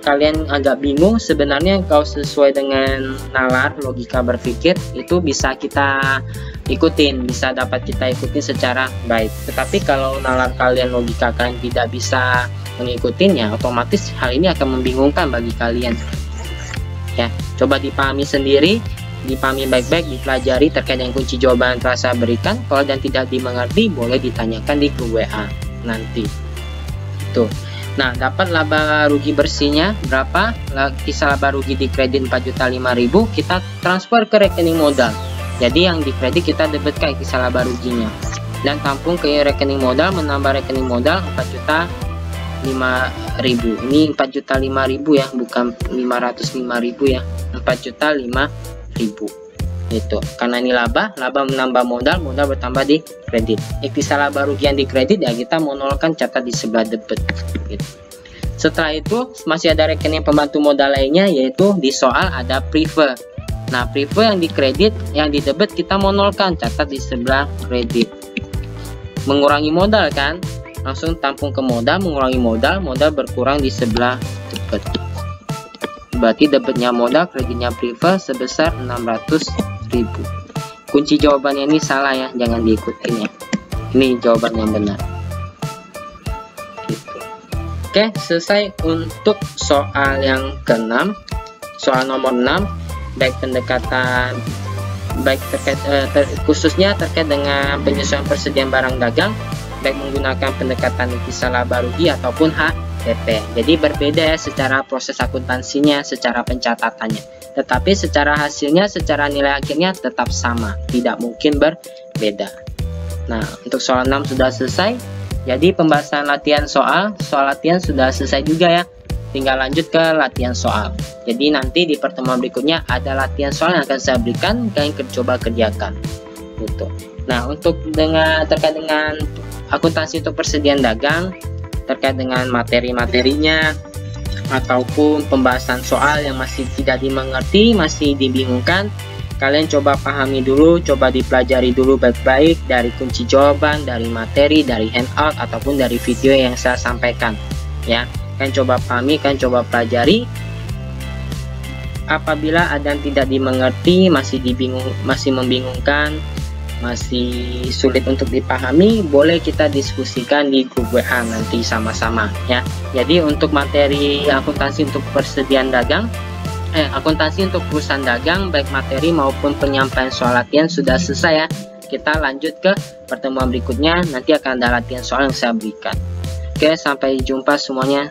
kalian agak bingung sebenarnya kalau sesuai dengan nalar logika berpikir itu bisa kita ikutin bisa dapat kita ikutin secara baik. Tetapi kalau nalar kalian logika kalian tidak bisa mengikutinya otomatis hal ini akan membingungkan bagi kalian. Ya coba dipahami sendiri dipahami baik-baik dipelajari terkait dengan kunci jawaban telah saya berikan. Kalau dan tidak dimengerti boleh ditanyakan di grup WA nanti. Tuh nah dapat laba rugi bersihnya berapa? Kisah laba rugi di kredit 4.5000 kita transfer ke rekening modal. Jadi yang di kredit kita debitkan kisah laba ruginya. Dan tampung ke rekening modal menambah rekening modal 4 juta 5000 ini 4 juta 5000 ya bukan 505.000 ya 4 juta 5000 itu karena ini laba laba menambah modal modal bertambah di kredit. Ikhtisar laba yang di kredit ya kita menolkan catat di sebelah debit. Gitu. setelah itu masih ada rekening pembantu modal lainnya yaitu di soal ada prefer. Nah prefer yang di kredit yang di debit kita menolkan catat di sebelah kredit. Mengurangi modal kan? Langsung tampung ke modal mengurangi modal modal berkurang di sebelah dekat berarti debitnya modal kreditnya prefer sebesar 600.000 kunci jawabannya ini salah ya jangan diikutin ya ini jawaban yang benar gitu. oke selesai untuk soal yang keenam soal nomor 6 baik pendekatan baik terkait eh, ter, khususnya terkait dengan penyesuaian persediaan barang dagang baik menggunakan pendekatan intisal laba rugi ataupun HPP. Jadi berbeda ya secara proses akuntansinya, secara pencatatannya. Tetapi secara hasilnya, secara nilai akhirnya tetap sama, tidak mungkin berbeda. Nah, untuk soal 6 sudah selesai. Jadi pembahasan latihan soal, soal latihan sudah selesai juga ya. Tinggal lanjut ke latihan soal. Jadi nanti di pertemuan berikutnya ada latihan soal yang akan saya berikan, kalian coba kerjakan. Gitu. Nah, untuk dengan terkait dengan akuntansi untuk persediaan dagang terkait dengan materi-materinya ataupun pembahasan soal yang masih tidak dimengerti, masih dibingungkan, kalian coba pahami dulu, coba dipelajari dulu baik-baik dari kunci jawaban, dari materi, dari handout ataupun dari video yang saya sampaikan. Ya, kalian coba pahami, kalian coba pelajari. Apabila ada yang tidak dimengerti, masih dibingung, masih membingungkan, masih sulit untuk dipahami, boleh kita diskusikan di grup WA nanti sama-sama ya. Jadi untuk materi akuntansi untuk persediaan dagang, eh, akuntansi untuk perusahaan dagang baik materi maupun penyampaian soal latihan sudah selesai ya. Kita lanjut ke pertemuan berikutnya, nanti akan ada latihan soal yang saya berikan. Oke, sampai jumpa semuanya.